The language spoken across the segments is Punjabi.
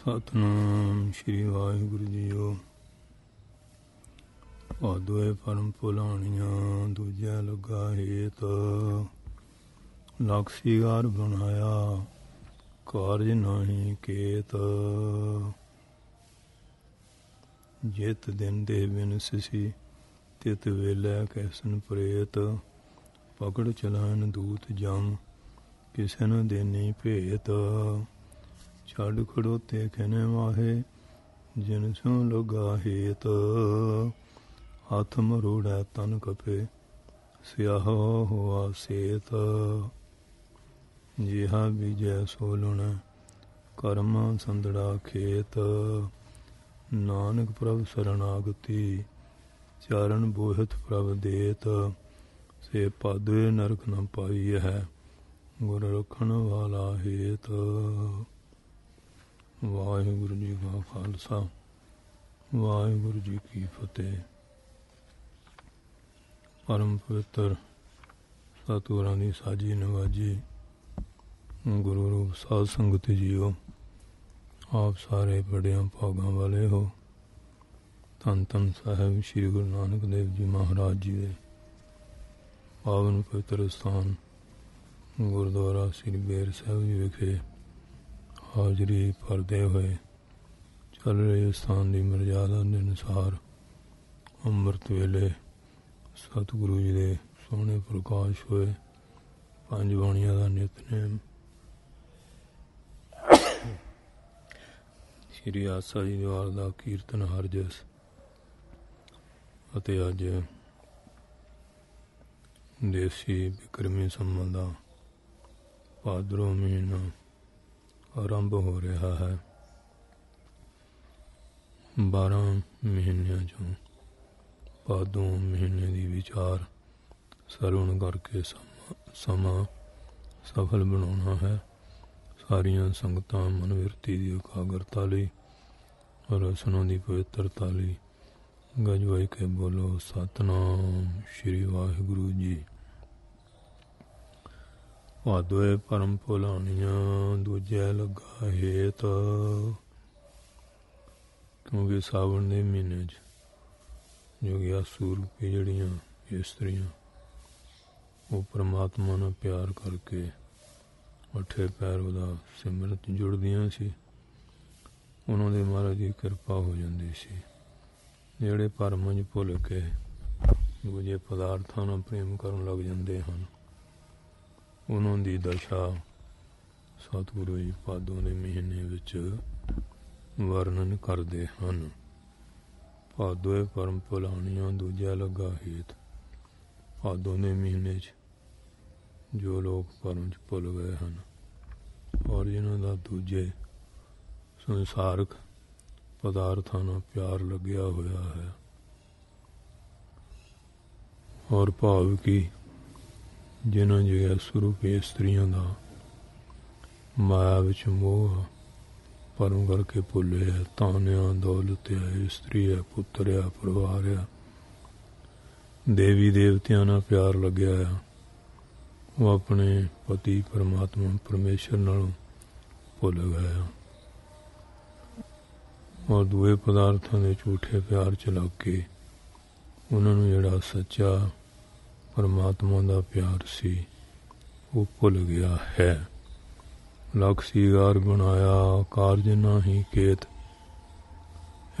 ਸਤਨਾਮ ਸ਼੍ਰੀ ਵਾਹਿਗੁਰੂ ਜੀਓ। ਆਦੋਏ ਪਰਮ ਪੁਲਾਣੀਆਂ ਦੂਜਾ ਲਗਾ ਹੇਤ। ਲਕਸੀਗਾਰ ਬਣਾਇਆ, ਕਾਰਜ ਨਹੀਂ ਕੇਤ। ਜਿਤ ਦਿਨ ਦੇ ਬਿਨ ਸਿਸੀ, ਤਿਤ ਵੇਲੇ ਕੈਸਨ ਪ੍ਰੇਤ। ਪਕੜ ਚਲਾਨ ਦੂਤ ਜਮ ਕਿਸੇ ਨੂੰ ਦੇਨੀ ਭੇਤ। ਛੱਡ ਖੜੋਤੇ ਖਨੇ ਮਾਹੇ ਜਿਨ ਸੋ ਲਗਾ ਹੇਤ। ਹੱਥ ਮਰੋੜਾ ਤਨ ਕਪੇ ਸਿਆਹ ਹੋਆ ਸੇਤ। ਜਿਹਾ ਬੀਜੈ ਸੋਲਣ ਕਰਮ ਸੰਦੜਾ ਖੇਤ। ਨਾਨਕ ਪ੍ਰਭ ਸਰਣਾਗਤੀ ਚਰਨ ਬੋਹਿਤ ਪ੍ਰਭ ਦੇਤ। ਸੇ ਪਾਦਵੇ ਨਰਕ ਨ ਪਾਈ ਹੈ ਗੁਰ ਰਖਣ ਵਾਲਾ ਹੇਤ। ਵਾਹਿਗੁਰੂ ਜੀ ਕਾ ਖਾਲਸਾ, ਵਾਹਿਗੁਰੂ ਜੀ ਕੀ ਫਤਿਹ। ਪਰਮ ਪਵਿੱਤਰ ਸਤਿਗੁਰਾਂ ਦੀ ਸਾਜੀ ਨਵਾਜੀ, ਗੁਰੂ ਰੂਪ ਸਾਧ ਸੰਗਤ ਜੀਓ, ਆਪ ਸਾਰੇ ਬੜਿਆਂ ਭਾਗਾਂ ਵਾਲੇ ਹੋ। ਧੰਨ ਧੰਨ ਸਾਹਿਬ ਸ੍ਰੀ ਗੁਰੂ ਨਾਨਕ ਦੇਵ ਜੀ ਮਹਾਰਾਜ ਜੀ ਦੇ ਪਾਵਨ ਪਵਿੱਤਰ ਸਥਾਨ, ਗੁਰਦੁਆਰਾ ਸ੍ਰੀ ਬੇਰ ਸਾਹਿਬ ਜੀ ਵਿਖੇ ਹਾਜ਼ਰੀ ਭਰਦੇ ਹੋਏ ਚੱਲ ਰਹੇ ਸਥਾਨ ਦੀ ਮਰਜ਼ਾਦਾ ਦੇ ਅਨੁਸਾਰ ਅੰਮ੍ਰਿਤ ਵੇਲੇ ਸਤਿਗੁਰੂ ਜੀ ਦੇ ਸੋਹਣੇ ਪ੍ਰਕਾਸ਼ ਹੋਏ। ਪੰਜ ਬਾਣੀਆਂ ਦਾ ਨਿਤਨੇਮ। ਸ਼੍ਰੀ ਆਸਾ ਜੀ ਦੀਵਾਰ ਦਾ ਕੀਰਤਨ ਹਰਜਸ ਅਤੇ ਅੱਜ ਦੇਸੀ ਬਿਕਰਮੀ ਸੰਬੰਧਾ ਭਾਦਰੋਂ ਮਹੀਨਾ ਆਰੰਭ ਹੋ ਰਿਹਾ ਹੈ। 12 ਮਹੀਨਿਆਂ ਚੋਂ ਭਾਦੋਂ ਮਹੀਨੇ ਦੀ ਵਿਚਾਰ ਸਰਵਣ ਕਰਕੇ ਸਮਾਂ ਸਫਲ ਬਣਾਉਣਾ ਹੈ। ਸਾਰੀਆਂ ਸੰਗਤਾਂ ਮਨਵਿਰਤੀ ਦੀ ਇਕਾਗਰਤਾ ਲਈ, ਰਸਨਾਂ ਦੀ ਪਵਿੱਤਰਤਾ ਲਈ ਗਜਵਾਈ ਕੇ ਬੋਲੋ, ਸਤਨਾਮ ਸ਼੍ਰੀ ਵਾਹਿਗੁਰੂ ਜੀ। ਵਾਦੋਏ ਪਰਮ ਭੁਲਾਣੀਆਂ ਦੂਜੇ ਲੱਗਾ ਹੇਤ। ਕਿਉਂਕਿ ਸਾਵਣ ਦੇ ਮਹੀਨੇ 'ਚ ਜੋ ਗਿਆ ਸੂਰਪੀ ਜਿਹੜੀਆਂ ਇਸਤਰੀਆਂ ਉਹ ਪ੍ਰਮਾਤਮਾ ਨਾਲ ਪਿਆਰ ਕਰਕੇ ਉੱਠੇ ਪੈਰ ਉਹਦਾ ਸਿਮਰਤ ਜੁੜਦੀਆਂ ਸੀ। ਉਹਨਾਂ ਦੇ ਮਹਾਰਾਜ ਦੀ ਕਿਰਪਾ ਹੋ ਜਾਂਦੀ ਸੀ। ਜਿਹੜੇ ਪਰਮ ਚ ਭੁੱਲ ਕੇ ਦੂਜੇ ਪਦਾਰਥਾਂ ਨਾਲ ਪ੍ਰੇਮ ਕਰਨ ਲੱਗ ਜਾਂਦੇ ਹਨ। ਉਹਨਾਂ ਦੀ ਦਸ਼ਾ ਸਤਿਗੁਰੂ ਜੀ ਪਾਦੋਂ ਦੇ ਮਹੀਨੇ ਵਿੱਚ ਵਰਣਨ ਕਰਦੇ ਹਨ। ਪਾਦੋਏ ਪਰਮ ਭੁਲਾਣੀਆਂ ਦੂਜਾ ਲੱਗਾ ਹੇਤ। ਭਾਦੋਂ ਦੇ ਮਹੀਨੇ 'ਚ ਜੋ ਲੋਕ ਪਰਮ 'ਚ ਭੁੱਲ ਗਏ ਹਨ ਔਰ ਜਿਨ੍ਹਾਂ ਦਾ ਦੂਜੇ ਸੰਸਾਰਕ ਪਦਾਰਥਾਂ ਨਾਲ ਪਿਆਰ ਲੱਗਿਆ ਹੋਇਆ ਹੈ। ਔਰ ਭਾਵ ਕੀ ਜਿਨ੍ਹਾਂ ਜਿਹਾ ਸਰੂਪ ਇਸਤਰੀਆਂ ਦਾ ਮਾਇਆ ਵਿੱਚ ਮੋਹ ਪਰਮ ਕਰਕੇ ਭੁੱਲੇ ਹੈ ਤਾਨਿਆਂ ਦੌਲਤ ਹੈ ਇਸਤਰੀ ਹੈ ਪੁੱਤਰ ਹੈ ਪਰਿਵਾਰ ਹੈ ਦੇਵੀ ਦੇਵਤਿਆਂ ਨਾਲ ਪਿਆਰ ਲੱਗਿਆ ਹੈ ਉਹ ਆਪਣੇ ਪਤੀ ਪਰਮਾਤਮਾ ਪਰਮੇਸ਼ਰ ਨਾਲੋਂ ਭੁੱਲ ਗਿਆ ਔਰ ਦੂਏ ਪਦਾਰਥਾਂ ਦੇ ਝੂਠੇ ਪਿਆਰ ਚ ਲੱਗ ਕੇ ਉਹਨਾਂ ਨੂੰ ਜਿਹੜਾ ਸੱਚਾ ਪਰਮਾਤਮਾ ਦਾ ਪਿਆਰ ਸੀ, ਉਹ ਭੁੱਲ ਗਿਆ ਹੈ। ਲਖ ਸੀਗਾਰ ਬਣਾਇਆ, ਕਾਰਜ ਨਹੀਂ ਕੇਤ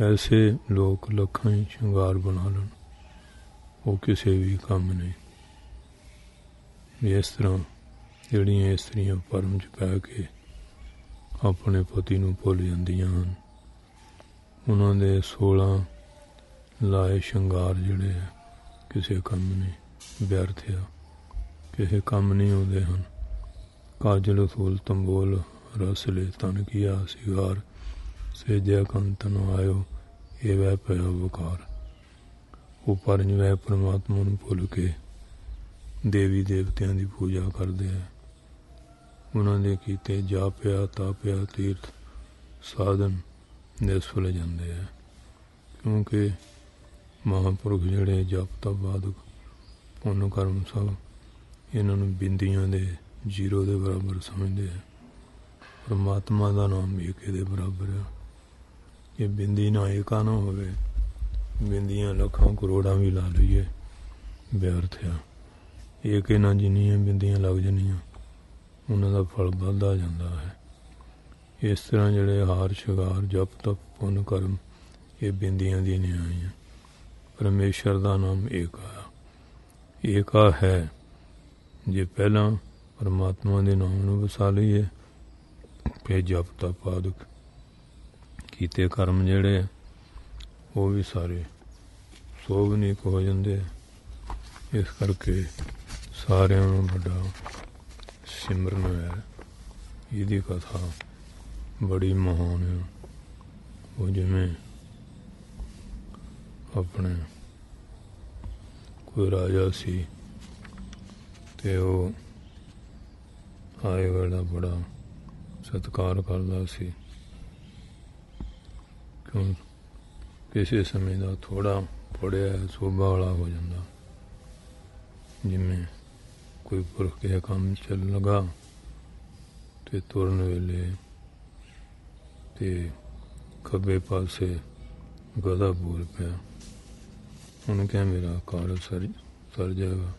ਐਸੇ ਲੋਕ ਲੱਖਾਂ ਹੀ ਸ਼ਿੰਗਾਰ ਬਣਾ ਲੈਣ। ਉਹ ਕਿਸੇ ਵੀ ਕੰਮ ਨਹੀਂ। ਇਸ ਤਰ੍ਹਾਂ ਜਿਹੜੀਆਂ ਇਸਤਰੀਆਂ ਪਰਮ ਚ ਪੈ ਕੇ ਆਪਣੇ ਪਤੀ ਨੂੰ ਭੁੱਲ ਜਾਂਦੀਆਂ ਹਨ, ਉਹਨਾਂ ਦੇ 16 ਲਾਏ ਸ਼ਿੰਗਾਰ ਜਿਹੜੇ ਕਿਸੇ ਕੰਮ ਨਹੀਂ। ਵਿਅਰਥ ਆ ਕਿਸੇ ਕੰਮ ਨਹੀਂ ਆਉਂਦੇ ਹਨ। ਕਾਜਲ, ਫੂਲ, ਤੰਬੋਲ, ਰਸ ਲੈ ਤਨ ਕੀਆ ਸਿਗਾਰ। ਸੇਜਿਆ ਕੰਤਨ ਆਇਓ, ਇਹ ਵੈ ਪਿਆ ਵਕਾਰ। ਉਹ ਪਰਨਵੈ ਪਰਮਾਤਮਾ ਨੂੰ ਭੁੱਲ ਕੇ ਦੇਵੀ ਦੇਵਤਿਆਂ ਦੀ ਪੂਜਾ ਕਰਦੇ ਆ। ਉਹਨਾਂ ਦੇ ਕੀਤੇ ਜਾਪਿਆ ਤਾਪਿਆ ਤੀਰਥ ਸਾਧਨ ਨਿਸਫਲ ਜਾਂਦੇ ਆ। ਕਿਉਂਕਿ ਮਹਾਂਪੁਰਖ ਜਿਹੜੇ ਜਪ ਤਪ ਬਾਦਕ ਪੁੰਨ ਕਰਮ ਸਭ, ਇਹਨਾਂ ਨੂੰ ਬਿੰਦੀਆਂ ਦੇ, ਜ਼ੀਰੋ ਦੇ ਬਰਾਬਰ ਸਮਝਦੇ ਆ। ਪਰਮਾਤਮਾ ਦਾ ਨਾਮ ਏਕੇ ਦੇ ਬਰਾਬਰ ਆ। ਇਹ ਬਿੰਦੀ ਨਾ ਏਕਾ ਨਾ ਹੋਵੇ, ਬਿੰਦੀਆਂ ਲੱਖਾਂ ਕਰੋੜਾਂ ਵੀ ਲਾ ਲਈਏ, ਵਿਅਰਥ ਆ। ਏਕੇ ਨਾ ਜਿੰਨੀਆਂ ਬਿੰਦੀਆਂ ਲੱਗ ਜਣੀਆਂ, ਉਹਨਾਂ ਦਾ ਫਲ ਵੱਧਦਾ ਜਾਂਦਾ ਹੈ। ਇਸ ਤਰ੍ਹਾਂ ਜਿਹੜੇ ਹਾਰ ਸ਼ਿਗਾਰ ਜਪ ਤਪ, ਪੁੰਨ ਕਰਮ, ਇਹ ਬਿੰਦੀਆਂ ਦੀ ਨਿਆਈ ਹੈ ਪਰਮੇਸ਼ਰ ਦਾ ਨਾਮ ਏਕਾ ਏਕਾ ਹੈ, ਜੇ ਪਹਿਲਾਂ ਪਰਮਾਤਮਾ ਦੇ ਨਾਮ ਨੂੰ ਵਸਾ ਲਈਏ, ਫਿਰ ਜਪ ਤਪ ਆਦਿਕ ਕੀਤੇ ਕਰਮ ਜਿਹੜੇ ਉਹ ਵੀ ਸਾਰੇ ਸੋਭਨੀਕ ਹੋ ਜਾਂਦੇ ਇਸ ਕਰਕੇ ਸਾਰਿਆਂ ਨੂੰ ਵੱਡਾ ਸਿਮਰਨ ਹੈ। ਇਹਦੀ ਕਥਾ ਬੜੀ ਮਹਾਨ ਹੈ। ਉਹ ਜਿਵੇਂ ਆਪਣੇ ਕੋਈ ਰਾਜਾ ਸੀ ਤੇ ਉਹ ਆਏ ਵਾਲਾ ਬੜਾ ਸਤਿਕਾਰ ਕਰਦਾ ਸੀ। ਕਿਉਂ? ਕਿਸੇ ਸਮੇਂ ਦਾ ਥੋੜਾ ਪੜਿਆ ਸੋਭਾ ਵਾਲਾ ਹੋ ਜਾਂਦਾ। ਜਿਵੇਂ ਕੋਈ ਪੁਰਖ ਕੇ ਕੰਮ ਚੱਲ ਲਗਾ ਤੇ ਤੁਰਨ ਵੇਲੇ ਤੇ ਖੱਬੇ ਪਾਸੇ ਗਦਾ ਬੋਲ ਪਿਆ। ਉਹਨੇ ਕਿਹਾ ਮੇਰਾ ਕਾਰਜ ਸਰ ਸਰ ਜਾਏਗਾ।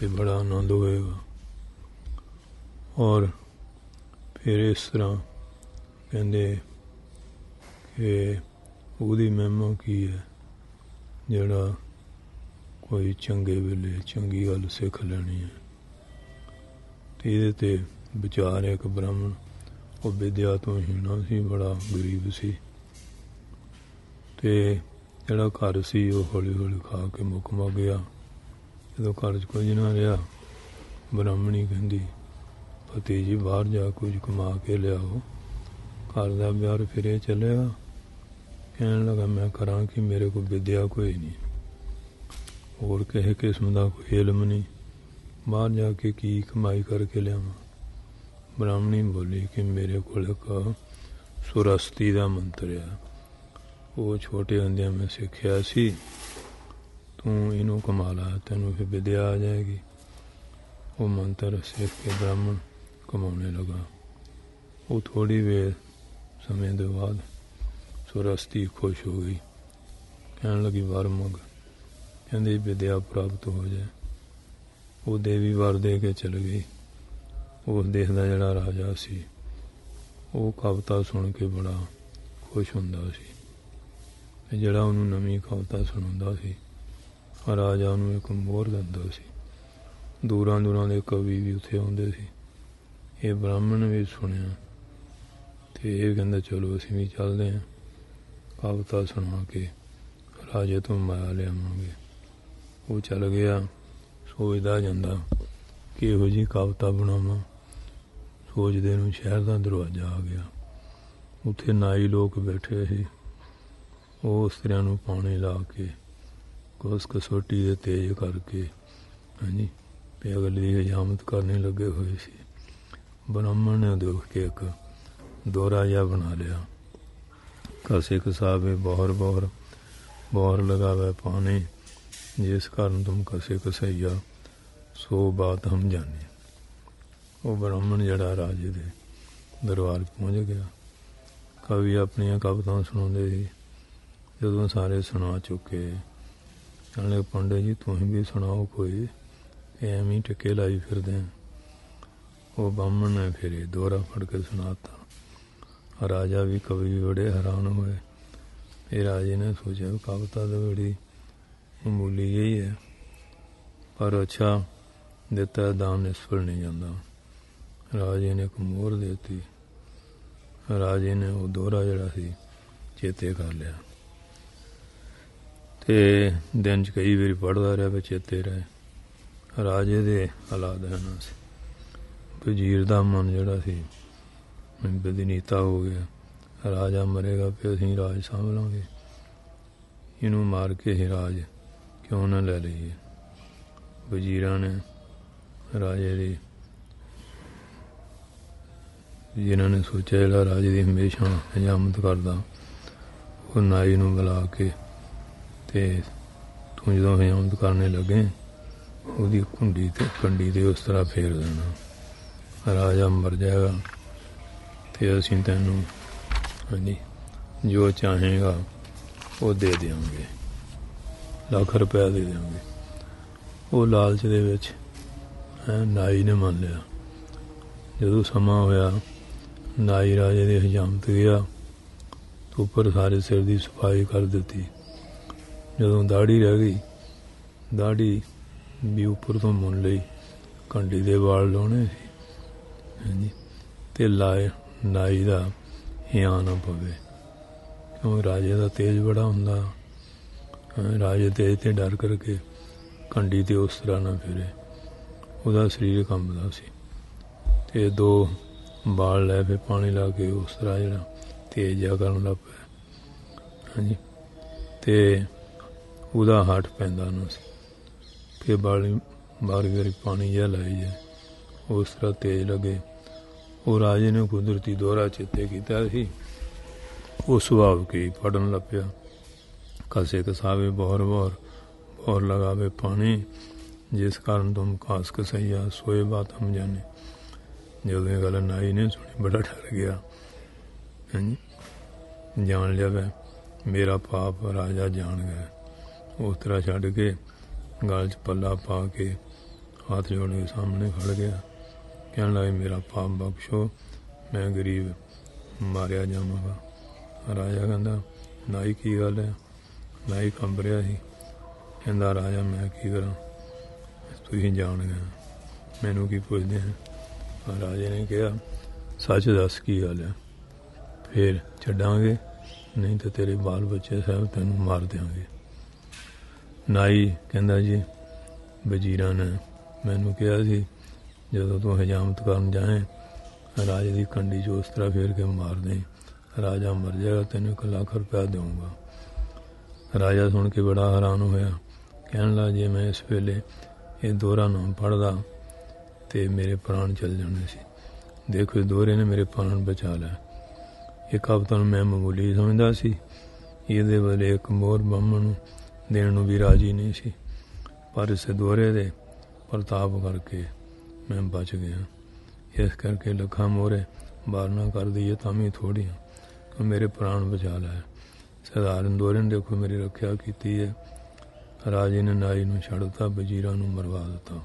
ਤੇ ਬੜਾ ਆਨੰਦ ਹੋਏਗਾ। ਔਰ ਫਿਰ ਇਸ ਤਰ੍ਹਾਂ ਕਹਿੰਦੇ ਕਿ ਉਹਦੀ ਮਹਿਮਾ ਕੀ ਹੈ? ਜਿਹੜਾ ਕੋਈ ਚੰਗੇ ਵੇਲੇ ਚੰਗੀ ਗੱਲ ਸਿੱਖ ਲੈਣੀ ਹੈ। ਤੇ ਇਹਦੇ ਤੇ ਵਿਚਾਰ ਇੱਕ ਬ੍ਰਾਹਮਣ, ਉਹ ਵਿਦਿਆ ਤੋਂ ਹੀਣਾ ਸੀ, ਬੜਾ ਗਰੀਬ ਸੀ। ਤੇ ਜਿਹੜਾ ਘਰ ਸੀ ਉਹ ਹੌਲੀ ਹੌਲੀ ਖਾ ਕੇ ਮੁੱਕ ਮਾ ਗਿਆ। ਜਦੋਂ ਘਰ 'ਚ ਕੁਝ ਨਾ ਰਿਹਾ, ਬ੍ਰਾਹਮਣੀ ਕਹਿੰਦੀ ਪਤੀ ਜੀ ਬਾਹਰ ਜਾ ਕੁਝ ਕਮਾ ਕੇ ਲਿਆਓ। ਘਰ ਦਾ ਵਿਆਹ ਫਿਰੇ ਚੱਲਿਆ। ਕਹਿਣ ਲੱਗਾ, ਮੈਂ ਕਰਾਂ ਕਿ? ਮੇਰੇ ਕੋਲ ਵਿਦਿਆ ਕੋਈ ਨਹੀਂ। ਹੋਰ ਕਿਸੇ ਕਿਸਮ ਦਾ ਕੋਈ ਇਲਮ ਨਹੀਂ। ਬਾਹਰ ਜਾ ਕੇ ਕੀ ਕਮਾਈ ਕਰਕੇ ਲਿਆਵਾਂ? ਬ੍ਰਾਹਮਣੀ ਬੋਲੀ ਕਿ ਮੇਰੇ ਕੋਲ ਇੱਕ ਸੁਰਸਤੀ ਦਾ ਮੰਤਰ ਆ। ਉਹ ਛੋਟੇ ਹੁੰਦਿਆਂ ਮੈਂ ਸਿੱਖਿਆ ਸੀ। ਤੂੰ ਇਹਨੂੰ ਕਮਾ ਲਾ, ਤੈਨੂੰ ਫਿਰ ਵਿਦਿਆ ਆ ਜਾਏਗੀ। ਉਹ ਮੰਤਰ ਸਿੱਖ ਕੇ ਬ੍ਰਾਹਮਣ ਕਮਾਉਣੇ ਲਗਾ। ਉਹ ਥੋੜੀ ਵੇਰ ਸਮੇਂ ਦੇ ਬਾਅਦ ਸੁਰਸਤੀ ਖੁਸ਼ ਹੋ ਗਈ। ਕਹਿਣ ਲੱਗੀ, ਵਰ ਮੰਗ। ਕਹਿੰਦੀ, ਵਿਦਿਆ ਪ੍ਰਾਪਤ ਹੋ ਜਾਏ। ਉਹ ਦੇਵੀ ਵਰ ਦੇ ਕੇ ਚਲ ਗਈ। ਉਸ ਦੇਸ਼ ਦਾ ਜਿਹੜਾ ਰਾਜਾ ਸੀ, ਉਹ ਕਵਿਤਾ ਸੁਣ ਕੇ ਬੜਾ ਖੁਸ਼ ਹੁੰਦਾ ਸੀ। ਤੇ ਜਿਹੜਾ ਉਹਨੂੰ ਨਵੀਂ ਕਵਿਤਾ ਸੁਣਾਉਂਦਾ ਸੀ, ਰਾਜਾ ਉਹਨੂੰ ਇੱਕ ਮੋਹਰ ਦਿੰਦਾ ਸੀ। ਦੂਰਾਂ ਦੂਰਾਂ ਦੇ ਕਵੀ ਵੀ ਉੱਥੇ ਆਉਂਦੇ ਸੀ। ਇਹ ਬ੍ਰਾਹਮਣ ਵੀ ਸੁਣਿਆ ਤੇ ਇਹ ਕਹਿੰਦਾ, ਚਲੋ ਅਸੀਂ ਵੀ ਚੱਲਦੇ ਹਾਂ। ਕਵਿਤਾ ਸੁਣਾ ਕੇ ਰਾਜੇ ਤੋਂ ਮਾਇਆ ਲਿਆਵਾਂਗੇ। ਉਹ ਚੱਲ ਗਿਆ। ਸੋਚਦਾ ਜਾਂਦਾ ਕਿ ਇਹੋ ਜੀ ਕਵਿਤਾ ਬਣਾਵਾਂ। ਸੋਚਦੇ ਨੂੰ ਸ਼ਹਿਰ ਦਾ ਦਰਵਾਜ਼ਾ ਆ ਗਿਆ। ਉੱਥੇ ਨਾਈ ਲੋਕ ਬੈਠੇ ਸੀ। ਉਹ ਇਸਤਰੀਆਂ ਨੂੰ ਪਾਣੀ ਲਾ ਕੇ ਕੋਸ ਕਸੋਟੀ ਦੇ ਤੇਜ ਕਰਕੇ, ਹਾਂਜੀ, ਤੇ ਅਗਲੀ ਹਜਾਮਤ ਕਰਨੇ ਲੱਗੇ ਹੋਏ ਸੀ। ਬ੍ਰਾਹਮਣ ਨੇ ਦੇਖ ਕੇ ਇੱਕ ਦੋਰਾ ਜਿਹਾ ਬਣਾ ਲਿਆ। ਕਸੇ ਕਸਾਵੇ ਬਹਰ ਬਹਰ ਬਹਰ ਲਗਾਵੇ ਪਾਣੀ, ਜਿਸ ਕਾਰਨ ਤੁਮ ਕਸੇ ਕਸਈਆ ਸੋ ਬਾਤ ਹਮ ਜਾਣੇ। ਉਹ ਬ੍ਰਾਹਮਣ ਜਿਹੜਾ ਰਾਜੇ ਦੇ ਦਰਬਾਰ ਪਹੁੰਚ ਗਿਆ। ਕਵੀ ਆਪਣੀਆਂ ਕਵਿਤਾਵਾਂ ਸੁਣਾਉਂਦੇ ਸੀ। ਜਦੋਂ ਸਾਰੇ ਸੁਣਾ ਚੁੱਕੇ। ਕਹਿੰਦੇ ਪੰਡੇ ਜੀ, ਤੁਸੀਂ ਵੀ ਸੁਣਾਓ ਕੋਈ ਐਵੇਂ ਹੀ ਟਿੱਕੇ ਲਾਈ ਫਿਰਦੇ ਆ। ਉਹ ਬਾਹਮਣ ਨੇ ਫਿਰ ਦੋਹਰਾ ਫੜ ਕੇ ਸੁਣਾਤਾ। ਰਾਜਾ ਵੀ ਕਵੀ ਬੜੇ ਹੈਰਾਨ ਹੋਏ। ਇਹ ਰਾਜੇ ਨੇ ਸੋਚਿਆ ਵੀ ਕਵਿਤਾ ਤਾਂ ਬੜੀ ਮਾਮੂਲੀ ਜਿਹੀ ਹੈ। ਪਰ ਅੱਛਾ, ਦਿੱਤਾ ਦਾਨ ਨਿਸਫਲ ਨਹੀਂ ਜਾਂਦਾ। ਰਾਜੇ ਨੇ ਇੱਕ ਮੋਹਰ ਦਿੱਤੀ। ਰਾਜੇ ਨੇ ਉਹ ਦੋਹਰਾ ਜਿਹੜਾ ਸੀ, ਚੇਤੇ ਕਰ ਲਿਆ। ਤੇ ਦਿਨ ਚ ਕਈ ਵਾਰੀ ਪੜਦਾ ਰਿਹਾ ਵੀ ਚੇਤੇ ਰਹੇ। ਰਾਜੇ ਦੇ ਹਾਲਾਤ ਹਨ ਸੀ। ਵਜ਼ੀਰ ਦਾ ਮਨ ਜਿਹੜਾ ਸੀ ਬਦਨੀਤਾ ਹੋ ਗਿਆ। ਰਾਜਾ ਮਰੇਗਾ ਫਿਰ ਅਸੀਂ ਰਾਜ ਸਾਂਭ ਲਾਂਗੇ। ਇਹਨੂੰ ਮਾਰ ਕੇ ਹੀ ਰਾਜ ਕਿਉਂ ਨਾ ਲੈ ਲਈਏ? ਵਜ਼ੀਰਾਂ ਨੇ ਰਾਜੇ ਦੀ, ਜਿਨ੍ਹਾਂ ਨੇ ਸੋਚਿਆ ਜਿਹੜਾ ਰਾਜੇ ਦੀ ਹਮੇਸ਼ਾ ਹਜਾਮਤ ਕਰਦਾ। ਉਹ ਨਾਈ ਨੂੰ ਬੁਲਾ ਕੇ ਤੇ ਤੂੰ ਜਦੋਂ ਹਜਾਮਤ ਕਰਨੇ ਲੱਗੇ, ਉਹਦੀ ਕੁੰਡੀ ਤੇ ਕੰਡੀ ਤੇ ਉਸ ਤਰ੍ਹਾਂ ਫੇਰ ਦੇਣਾ। ਰਾਜਾ ਮਰ ਜਾਏਗਾ ਤੇ ਅਸੀਂ ਤੈਨੂੰ ਹਾਂਜੀ, ਜੋ ਚਾਹੇਗਾ ਉਹ ਦੇ ਦੇਵਾਂਗੇ ਲੱਖ ਰੁਪਏ ਦੇ ਦੇਵਾਂਗੇ ਉਹ ਲਾਲਚ ਦੇ ਵਿੱਚ ਨਾਈ ਨੇ ਮੰਨ ਲਿਆ। ਜਦੋਂ ਸਮਾਂ ਹੋਇਆ, ਨਾਈ ਰਾਜੇ ਦੇ ਹਜਾਮਤ ਗਿਆ, ਉੱਪਰ ਸਾਰੇ ਸਿਰ ਦੀ ਸਫ਼ਾਈ ਕਰ ਦਿੱਤੀ। ਜਦੋਂ ਦਾੜੀ ਰਹਿ ਗਈ, ਦਾੜੀ ਵੀ ਉੱਪਰ ਤੋਂ ਮੁੰਨ ਲਈ ਕੰਡੀ ਦੇ ਵਾਲ ਲਾਉਣੇ ਸੀ। ਹਾਂਜੀ। ਤੇ ਲਾਏ, ਨਾਈ ਦਾ ਹਿਆ ਨਾ ਪਵੇ। ਕਿਉਂ ਰਾਜੇ ਦਾ ਤੇਜ ਬੜਾ ਹੁੰਦਾ। ਰਾਜੇ ਤੇਜ ਤੇ ਡਰ ਕਰਕੇ ਕੰਡੀ ਤੇ ਉਸ ਤਰ੍ਹਾਂ ਨਾ ਫਿਰੇ। ਉਹਦਾ ਸਰੀਰ ਕੰਬਦਾ ਸੀ। ਤੇ ਦੋ ਬਾਲ ਲੈ ਕੇ ਪਾਣੀ ਲਾ ਕੇ ਉਸ ਤਰ੍ਹਾਂ ਜਿਹੜਾ ਤੇਜ਼ ਜਿਹਾ ਕਰਨ ਲੱਗ ਪਿਆ। ਹਾਂਜੀ। ਤੇ ਉਹਦਾ ਹੱਠ ਪੈਂਦਾ ਨਾ ਸੀ। ਫਿਰ ਬਾਲੀ ਬਾਰੀ ਵਾਰੀ ਪਾਣੀ ਜਿਹਾ ਲਾਈ ਜਾਏ ਉਸ ਤਰ੍ਹਾਂ ਤੇਜ਼ ਲੱਗੇ। ਉਹ ਰਾਜੇ ਨੇ ਕੁਦਰਤੀ ਦੋਹਰਾ ਚੇਤੇ ਕੀਤਾ ਸੀ। ਉਹ ਸੁਭਾਵ ਕੀ ਫੜਨ ਲੱਗ ਪਿਆ। ਕਸੇ ਕਸਾਵੇ ਬੋਰ ਬੋਰ ਬੋਰ ਲਗਾਵੇ ਪਾਣੀ। ਜਿਸ ਕਾਰਨ ਤੁਮ ਕਾਸ ਕਸਈਆ, ਸੋਏ ਬਾਤ ਹਮ ਜਾਣੇ। ਜਦੋਂ ਇਹ ਗੱਲ ਨਾਈ ਨੇ ਸੁਣੀ, ਬੜਾ ਡਰ ਗਿਆ। ਹਾਂਜੀ। ਜਾਣ ਲਿਆ ਮੇਰਾ ਪਾਪ ਰਾਜਾ ਜਾਣ ਗਿਆ। ਉਸ ਤਰ੍ਹਾਂ ਛੱਡ ਕੇ ਗਲ 'ਚ ਪੱਲਾ ਪਾ ਕੇ ਹੱਥ ਜੋੜ ਕੇ ਸਾਹਮਣੇ ਖੜ ਗਿਆ। ਕਹਿਣ ਲੱਗਾ, ਮੇਰਾ ਪਾਪ ਬਖਸ਼ੋ, ਮੈਂ ਗਰੀਬ ਮਾਰਿਆ ਜਾਵਾਂਗਾ। ਰਾਜਾ ਕਹਿੰਦਾ, ਨਾਈ ਕੀ ਗੱਲ ਹੈ? ਨਾਈ ਕੰਬ ਰਿਹਾ ਸੀ। ਕਹਿੰਦਾ, ਰਾਜਾ, ਮੈਂ ਕੀ ਕਰਾਂ? ਤੁਸੀਂ ਜਾਣ ਗਏ ਮੈਨੂੰ ਕੀ ਪੁੱਛਦੇ ਆ ਰਾਜੇ ਨੇ ਕਿਹਾ, ਸੱਚ ਦੱਸ ਕੀ ਗੱਲ ਹੈ? ਫੇਰ ਛੱਡਾਂਗੇ, ਨਹੀਂ ਤਾਂ ਤੇਰੇ ਬਾਲ ਬੱਚੇ ਸਭ ਤੈਨੂੰ ਮਾਰ ਦਿਆਂਗੇ। ਨਾਈ ਕਹਿੰਦਾ ਜੀ ਵਜ਼ੀਰਾਂ ਨੇ ਮੈਨੂੰ ਕਿਹਾ ਸੀ, ਜਦੋਂ ਤੂੰ ਹਜਾਮਤ ਕਰਨ ਜਾਏ, ਰਾਜੇ ਦੀ ਕੰਡੀ 'ਚ ਉਸ ਤਰ੍ਹਾਂ ਫੇਰ ਕੇ ਮਾਰ ਦੇ ਰਾਜਾ ਮਰ ਜਾਏਗਾ, ਤੈਨੂੰ ਇੱਕ ਲੱਖ ਰੁਪਇਆ ਦੇਵਾਂਗਾ ਰਾਜਾ ਸੁਣ ਕੇ ਬੜਾ ਹੈਰਾਨ ਹੋਇਆ। ਕਹਿਣ ਲੱਗਾ ਜੇ ਮੈਂ ਇਸ ਵੇਲੇ ਇਹ ਦੋਹਰਾ ਨਾਮ ਪੜਦਾ ਤੇ ਮੇਰੇ ਪ੍ਰਾਣ ਚਲ ਜਾਣੇ ਸੀ। ਦੇਖੋ ਦੋਹਰੇ ਨੇ ਮੇਰੇ ਪ੍ਰਾਣ ਬਚਾ ਲਿਆ ਇੱਕ ਹਫ਼ਤਾ ਨੂੰ ਮੈਂ ਮਾਮੂਲੀ ਸਮਝਦਾ ਸੀ। ਇਹਦੇ ਬਦਲੇ ਇੱਕ ਮੋਰ ਬੰਮਣ ਨੂੰ ਦੇਣ ਨੂੰ ਵੀ ਰਾਜੀ ਨਹੀਂ ਸੀ। ਪਰ ਇਸ ਦੋਹਰੇ ਦੇ ਪ੍ਰਤਾਪ ਕਰਕੇ ਮੈਂ ਬਚ ਗਿਆ। ਇਸ ਕਰਕੇ ਲੱਖਾਂ ਮੋਰੇ ਬਾਰ ਨਾ ਕਰ ਦਈਏ ਤਾਂ ਵੀ ਥੋੜੀਆਂ ਕਿ ਮੇਰੇ ਪ੍ਰਾਣ ਬਚਾ ਲਿਆ ਸਧਾਰਨ ਦੋਹਰੇ ਨੇ ਦੇਖੋ ਮੇਰੀ ਰੱਖਿਆ ਕੀਤੀ ਹੈ। ਰਾਜੇ ਨੇ ਨਾਈ ਨੂੰ ਛੱਡ ਦਿੱਤਾ ਵਜ਼ੀਰਾਂ ਨੂੰ ਮਰਵਾ ਦਿੱਤਾ।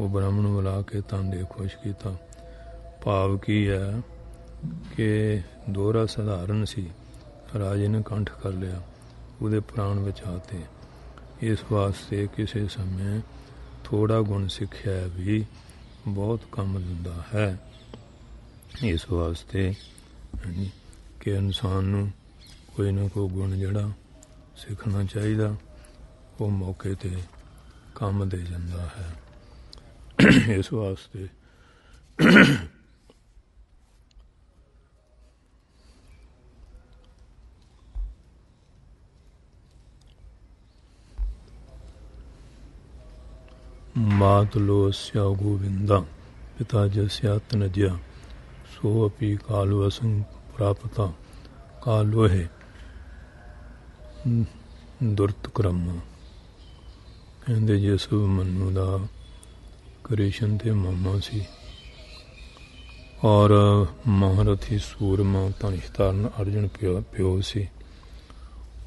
ਉਹ ਬ੍ਰਾਹਮਣ ਨੂੰ ਬੁਲਾ ਕੇ ਤਾਂਡੇ ਖੁਸ਼ ਕੀਤਾ। ਭਾਵ ਕੀ ਹੈ ਕਿ ਦੋਹਰਾ ਸਧਾਰਨ ਸੀ। ਰਾਜੇ ਨੇ ਕੰਠ ਕਰ ਲਿਆ। ਉਹਦੇ ਪ੍ਰਾਣ ਬਚਾਤੇ। ਇਸ ਵਾਸਤੇ ਕਿਸੇ ਸਮੇਂ ਥੋੜਾ ਗੁਣ ਸਿੱਖਿਆ ਵੀ ਬਹੁਤ ਕੰਮ ਦਿੰਦਾ ਹੈ। ਇਸ ਵਾਸਤੇ ਕਿ ਇਨਸਾਨ ਨੂੰ ਕੋਈ ਨਾ ਕੋਈ ਗੁਣ ਜਿਹੜਾ ਸਿੱਖਣਾ ਚਾਹੀਦਾ, ਉਹ ਮੌਕੇ ਤੇ ਕੰਮ ਦੇ ਜਾਂਦਾ ਹੈ। ਇਸ ਵਾਸਤੇ ਮਾਤ ਲੋਸਿਆ ਗੋਵਿੰਦਾ ਪਿਤਾ ਜਸਿਆ ਤਨਜਿਆ ਸੋ ਅਪੀ ਕਾਲੋ ਕਹਿੰਦੇ ਯਿਸੂ ਮਨੂ ਦਾ ਕ੍ਰਿਸ਼ਨ ਤੇ ਮਾਮਾ ਸੀ ਔਰ ਮਹਾਰਥੀ ਸੂਰਮਾ ਧਨਿਸ਼ਤਾਰਨ ਅਰਜਨ ਪਿਓ ਪਿਓ ਸੀ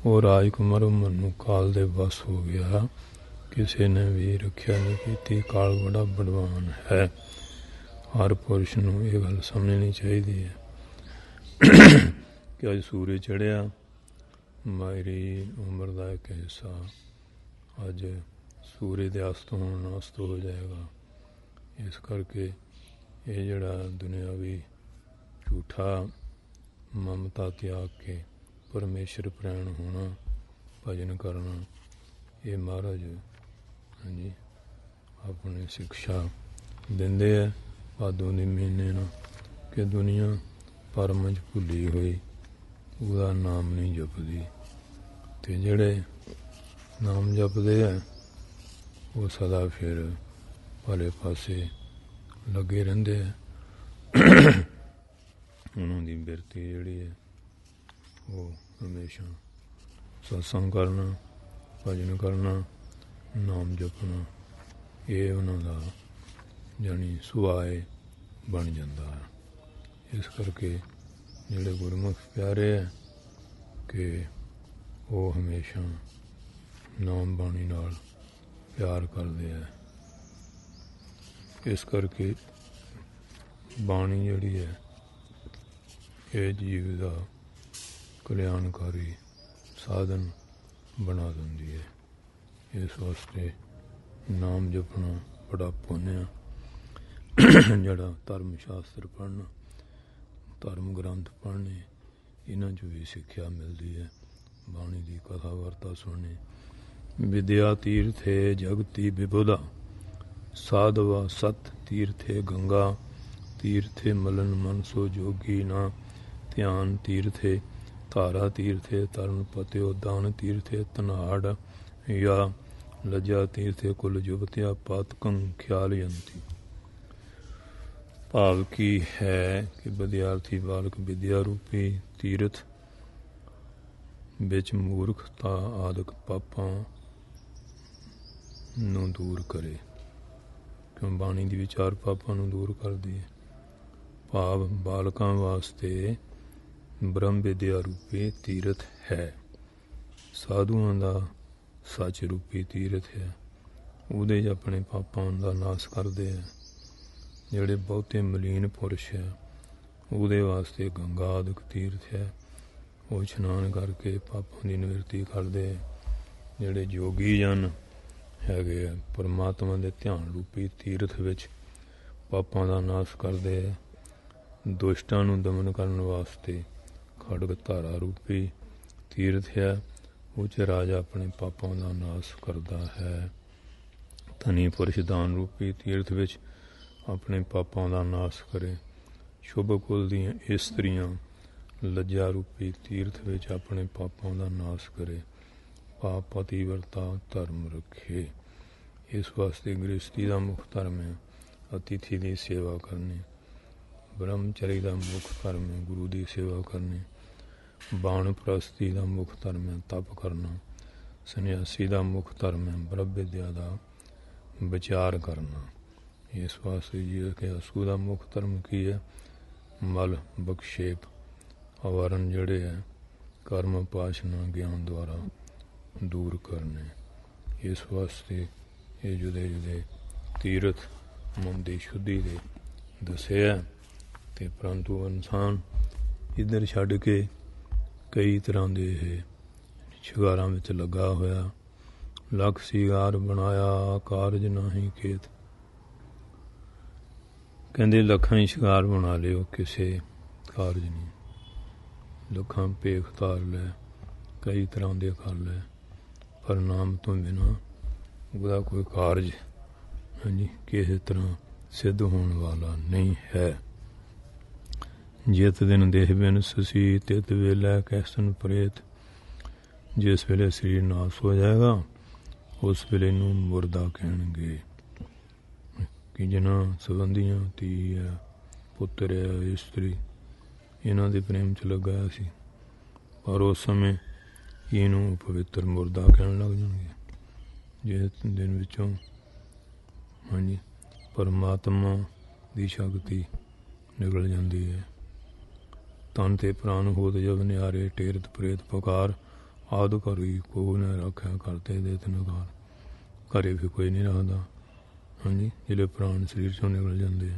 ਉਹ ਰਾਜਕੁਮਾਰ ਮਨੂ ਕਾਲ ਦੇ ਵਸ ਹੋ ਗਿਆ ਕਿਸੇ ਨੇ ਵੀ ਰੱਖਿਆ ਨਹੀਂ ਕੀਤੀ, ਕਾਲ ਬੜਾ ਬੜਵਾਨ ਹੈ। ਹਰ ਪੁਰਸ਼ ਨੂੰ ਇਹ ਗੱਲ ਸਮਝਣੀ ਚਾਹੀਦੀ ਹੈ। ਕਿ ਅੱਜ ਸੂਰਜ ਚੜਿਆ ਮੇਰੀ ਉਮਰ ਦਾ ਇੱਕ ਹਿੱਸਾ। ਅੱਜ ਸੂਰਜ ਦੇ ਅਸਤ ਹੋਣ ਅਸਤ ਹੋ ਜਾਏਗਾ। ਇਸ ਕਰਕੇ ਇਹ ਜਿਹੜਾ ਦੁਨਿਆਵੀ ਝੂਠਾ ਮਮਤਾ ਤਿਆਗ ਕੇ ਪਰਮੇਸ਼ਰ ਪ੍ਰੇਣ ਹੋਣਾ, ਭਜਨ ਕਰਨਾ, ਇਹ ਮਹਾਰਾਜ ਹਾਂਜੀ, ਆਪਣੀ ਸਿੱਖਿਆ ਦਿੰਦੇ ਆ ਭਾਦੋਂ ਦੇ ਮਹੀਨੇ ਨੂੰ ਕਿ ਦੁਨੀਆ ਪਰਮ ਚ ਭੁੱਲੀ ਹੋਈ, ਉਹਦਾ ਨਾਮ ਨਹੀਂ ਜਪਦੀ। ਤੇ ਜਿਹੜੇ ਨਾਮ ਜਪਦੇ ਆ, ਉਹ ਸਦਾ ਫਿਰ ਭਲੇ ਪਾਸੇ ਲੱਗੇ ਰਹਿੰਦੇ ਆ। ਉਹਨਾਂ ਦੀ ਬਿਰਤੀ ਜਿਹੜੀ ਹੈ ਉਹ ਹਮੇਸ਼ਾ ਸਤਸੰਗ ਕਰਨਾ, ਭਜਨ ਕਰਨਾ ਨਾਮ ਜਪਣਾ, ਇਹ ਉਹਨਾਂ ਦਾ ਜਾਨੀ ਸੁਭਾਅ ਬਣ ਜਾਂਦਾ ਹੈ। ਇਸ ਕਰਕੇ ਜਿਹੜੇ ਗੁਰਮੁਖ ਪਿਆਰੇ ਹੈ ਕਿ ਉਹ ਹਮੇਸ਼ਾ ਨਾਮ ਬਾਣੀ ਨਾਲ ਪਿਆਰ ਕਰਦੇ ਆ ਇਸ ਕਰਕੇ ਬਾਣੀ ਜਿਹੜੀ ਹੈ, ਇਹ ਜੀਵ ਦਾ ਕਲਿਆਣਕਾਰੀ ਸਾਧਨ ਬਣਾ ਦਿੰਦੀ ਹੈ। ਇਸ ਵਾਸਤੇ ਨਾਮ ਜਪਣਾ ਬੜਾ ਪੁੰਨਿਆ ਜਿਹੜਾ ਧਰਮ ਸ਼ਾਸਤਰ ਪੜ੍ਹਨਾ, ਧਰਮ ਗ੍ਰੰਥ ਪੜ੍ਹਨੇ, ਇਹਨਾਂ 'ਚ ਵੀ ਸਿੱਖਿਆ ਮਿਲਦੀ ਹੈ। ਬਾਣੀ ਦੀ ਕਥਾ ਵਰਤਾ ਸੁਣਨੀ। ਵਿਦਿਆ ਤੀਰਥੇ ਜਗਤੀ ਵਿਭੁਦਾ, ਸਾਧਵਾ ਸਤ ਤੀਰਥੇ ਗੰਗਾ, ਤੀਰਥੇ ਮਲਨ ਮਨਸੋ ਜੋਗੀ ਨਾ, ਧਿਆਨ ਤੀਰਥੇ, ਧਾਰਾ ਤੀਰਥੇ ਤਰਨ ਪਤਿਓ ਦਾਨ ਤੀਰਥੇ ਤਨਾੜ ਯਾ ਲਜਾ ਤੀਰਥੇ ਕੁਲ ਜੁਗਤਿਆ ਪਾਤਕੰ ਖਿਆਲ ਯੰਤੀ। ਭਾਵ ਕੀ ਹੈ ਕਿ ਵਿਦਿਆਰਥੀ ਬਾਲਕ ਵਿਦਿਆ ਰੂਪੀ ਤੀਰਥ ਵਿੱਚ ਮੂਰਖਤਾ ਆਦਿਕ ਪਾਪਾਂ ਨੂੰ ਦੂਰ ਕਰੇ। ਕਿਉਂ ਬਾਣੀ ਦੀ ਵਿਚਾਰ ਪਾਪਾਂ ਨੂੰ ਦੂਰ ਕਰਦੀ ਹੈ? ਭਾਵ ਬਾਲਕਾਂ ਵਾਸਤੇ ਬ੍ਰਹਮ ਵਿਦਿਆ ਰੂਪੀ ਤੀਰਥ ਹੈ। ਸਾਧੂਆਂ ਦਾ ਸੱਚ ਰੂਪੀ ਤੀਰਥ ਹੈ। ਉਹਦੇ 'ਚ ਆਪਣੇ ਪਾਪਾਂ ਦਾ ਨਾਸ ਕਰਦੇ ਆ। ਜਿਹੜੇ ਬਹੁਤੇ ਮਲੀਨ ਪੁਰਸ਼ ਹੈ, ਉਹਦੇ ਵਾਸਤੇ ਗੰਗਾ ਆਦਿਕ ਤੀਰਥ ਹੈ। ਉਹ ਇਸ਼ਨਾਨ ਕਰਕੇ ਪਾਪਾਂ ਦੀ ਨਿਵਰਤੀ ਕਰਦੇ ਆ। ਜਿਹੜੇ ਜੋਗੀ ਜਨ ਹੈਗੇ ਆ, ਪਰਮਾਤਮਾ ਦੇ ਧਿਆਨ ਰੂਪੀ ਤੀਰਥ ਵਿੱਚ ਪਾਪਾਂ ਦਾ ਨਾਸ ਕਰਦੇ ਆ। ਦੁਸ਼ਟਾਂ ਨੂੰ ਦਮਨ ਕਰਨ ਵਾਸਤੇ ਖੜਗ ਧਾਰਾ ਰੂਪੀ ਤੀਰਥ ਹੈ। ਉਹ ਚ ਰਾਜਾ ਆਪਣੇ ਪਾਪਾਂ ਦਾ ਨਾਸ ਕਰਦਾ ਹੈ, ਧਨੀ ਪੁਰਸ਼ ਦਾਨ ਰੂਪੀ ਤੀਰਥ ਵਿੱਚ ਆਪਣੇ ਪਾਪਾਂ ਦਾ ਨਾਸ ਕਰੇ। ਸ਼ੁਭ ਕੁਲ ਦੀਆਂ ਇਸਤਰੀਆਂ ਲੱਜਾ ਰੂਪੀ ਤੀਰਥ ਵਿੱਚ ਆਪਣੇ ਪਾਪਾਂ ਦਾ ਨਾਸ ਕਰੇ। ਪਾਪ ਪਤੀਵਰਤਾ ਧਰਮ ਰੱਖੇ। ਇਸ ਵਾਸਤੇ ਗ੍ਰਸਤੀ ਦਾ ਮੁੱਖ ਧਰਮ ਹੈ, ਅਤਿਥੀ ਦੀ ਸੇਵਾ ਕਰਨੀ। ਬ੍ਰਹਮਚਰੀ ਦਾ ਮੁੱਖ ਧਰਮ ਹੈ, ਗੁਰੂ ਦੀ ਸੇਵਾ ਕਰਨੀ। ਬਾਣ ਪ੍ਰਸਤੀ ਦਾ ਮੁੱਖ ਧਰਮ ਹੈ ਤਪ ਕਰਨਾ, ਸੰਨਿਆਸੀ ਦਾ ਮੁੱਖ ਧਰਮ ਹੈ ਬ੍ਰਹਮ ਵਿਦਿਆ ਦਾ ਵਿਚਾਰ ਕਰਨਾ। ਇਸ ਵਾਸਤੇ ਜੀ ਕਿ ਅਸੂ ਦਾ ਮੁੱਖ ਧਰਮ ਕੀ ਹੈ? ਮਲ, ਬਖਸ਼ੇਪ ਆਵਰਨ ਜਿਹੜੇ ਹੈ, ਕਰਮ ਪਾਸ਼ਨਾ ਗਿਆਨ ਦੁਆਰਾ ਦੂਰ ਕਰਨੇ। ਇਸ ਵਾਸਤੇ ਇਹ ਜੁਦੇ ਜੁਦੇ ਤੀਰਥ ਮਨ ਦੀ ਸ਼ੁੱਧੀ ਦੇ ਦੱਸਿਆ ਤੇ ਪਰੰਤੂ ਇਨਸਾਨ ਇਧਰ ਛੱਡ ਕੇ ਕਈ ਤਰ੍ਹਾਂ ਦੇ ਇਹ ਸ਼ਿਗਾਰਾਂ ਵਿੱਚ ਲੱਗਾ ਹੋਇਆ। ਲੱਖ ਸਿਗਾਰ ਬਣਾਇਆ, ਕਾਰਜ ਨਹੀਂ ਖੇਤ ਕਹਿੰਦੇ ਲੱਖਾਂ ਹੀ ਸ਼ਿਕਾਰ ਬਣਾ ਲਿਓ, ਕਿਸੇ ਕਾਰਜ ਨਹੀਂ। ਲੱਖਾਂ ਭੇਖ ਧਾਰ ਲੈ, ਕਈ ਤਰ੍ਹਾਂ ਦੇ ਕਰ ਲੈ, ਪਰ ਨਾਮ ਤੋਂ ਬਿਨਾ ਉਹਦਾ ਕੋਈ ਕਾਰਜ ਹਾਂਜੀ ਕਿਸੇ ਤਰ੍ਹਾਂ ਸਿੱਧ ਹੋਣ ਵਾਲਾ ਨਹੀਂ ਹੈ। ਜਿਤ ਦਿਨ ਦੇਹ ਬਿਨ ਸਸੀ, ਤਿਤ ਵੇਲਾ ਕੈਸਨ ਪ੍ਰੇਤ। ਜਿਸ ਵੇਲੇ ਸਰੀਰ ਨਾਸ ਹੋ ਜਾਏਗਾ, ਉਸ ਵੇਲੇ ਨੂੰ ਮੁਰਦਾ ਕਹਿਣਗੇ। ਕਿ ਜਿਨ੍ਹਾਂ ਸੰਬੰਧੀਆਂ ਧੀ ਹੈ, ਪੁੱਤਰ ਹੈ, ਇਸਤਰੀ, ਇਹਨਾਂ ਦੇ ਪ੍ਰੇਮ ਚ ਲੱਗਾ ਸੀ। ਪਰ ਉਸ ਸਮੇਂ ਇਹਨੂੰ ਪਵਿੱਤਰ ਮੁਰਦਾ ਕਹਿਣ ਲੱਗ ਜਾਣਗੇ। ਜਿਸ ਦਿਨ ਵਿੱਚੋਂ ਹਾਂਜੀ, ਪਰਮਾਤਮਾ ਦੀ ਸ਼ਕਤੀ ਨਿਕਲ ਜਾਂਦੀ ਹੈ। ਤਨ ਤੇ ਪ੍ਰਾਨ ਹੋਤ ਜਬ ਨਿਆਰੇ ਟੇਰਤ ਪ੍ਰੇਤ ਪੁਕਾਰ, ਆਦਿ ਕਰੀ ਕੋ ਨ ਰੱਖਿਆ ਕਰਤੇ ਦੇ ਤਨਕਾਰ ਘਰੇ ਵੀ ਕੋਈ ਨਹੀਂ ਰਹਦਾ ਹਾਂਜੀ, ਜਿਹੜੇ ਪ੍ਰਾਣ ਸਰੀਰ ਚੋਂ ਨਿਕਲ ਜਾਂਦੇ ਆ।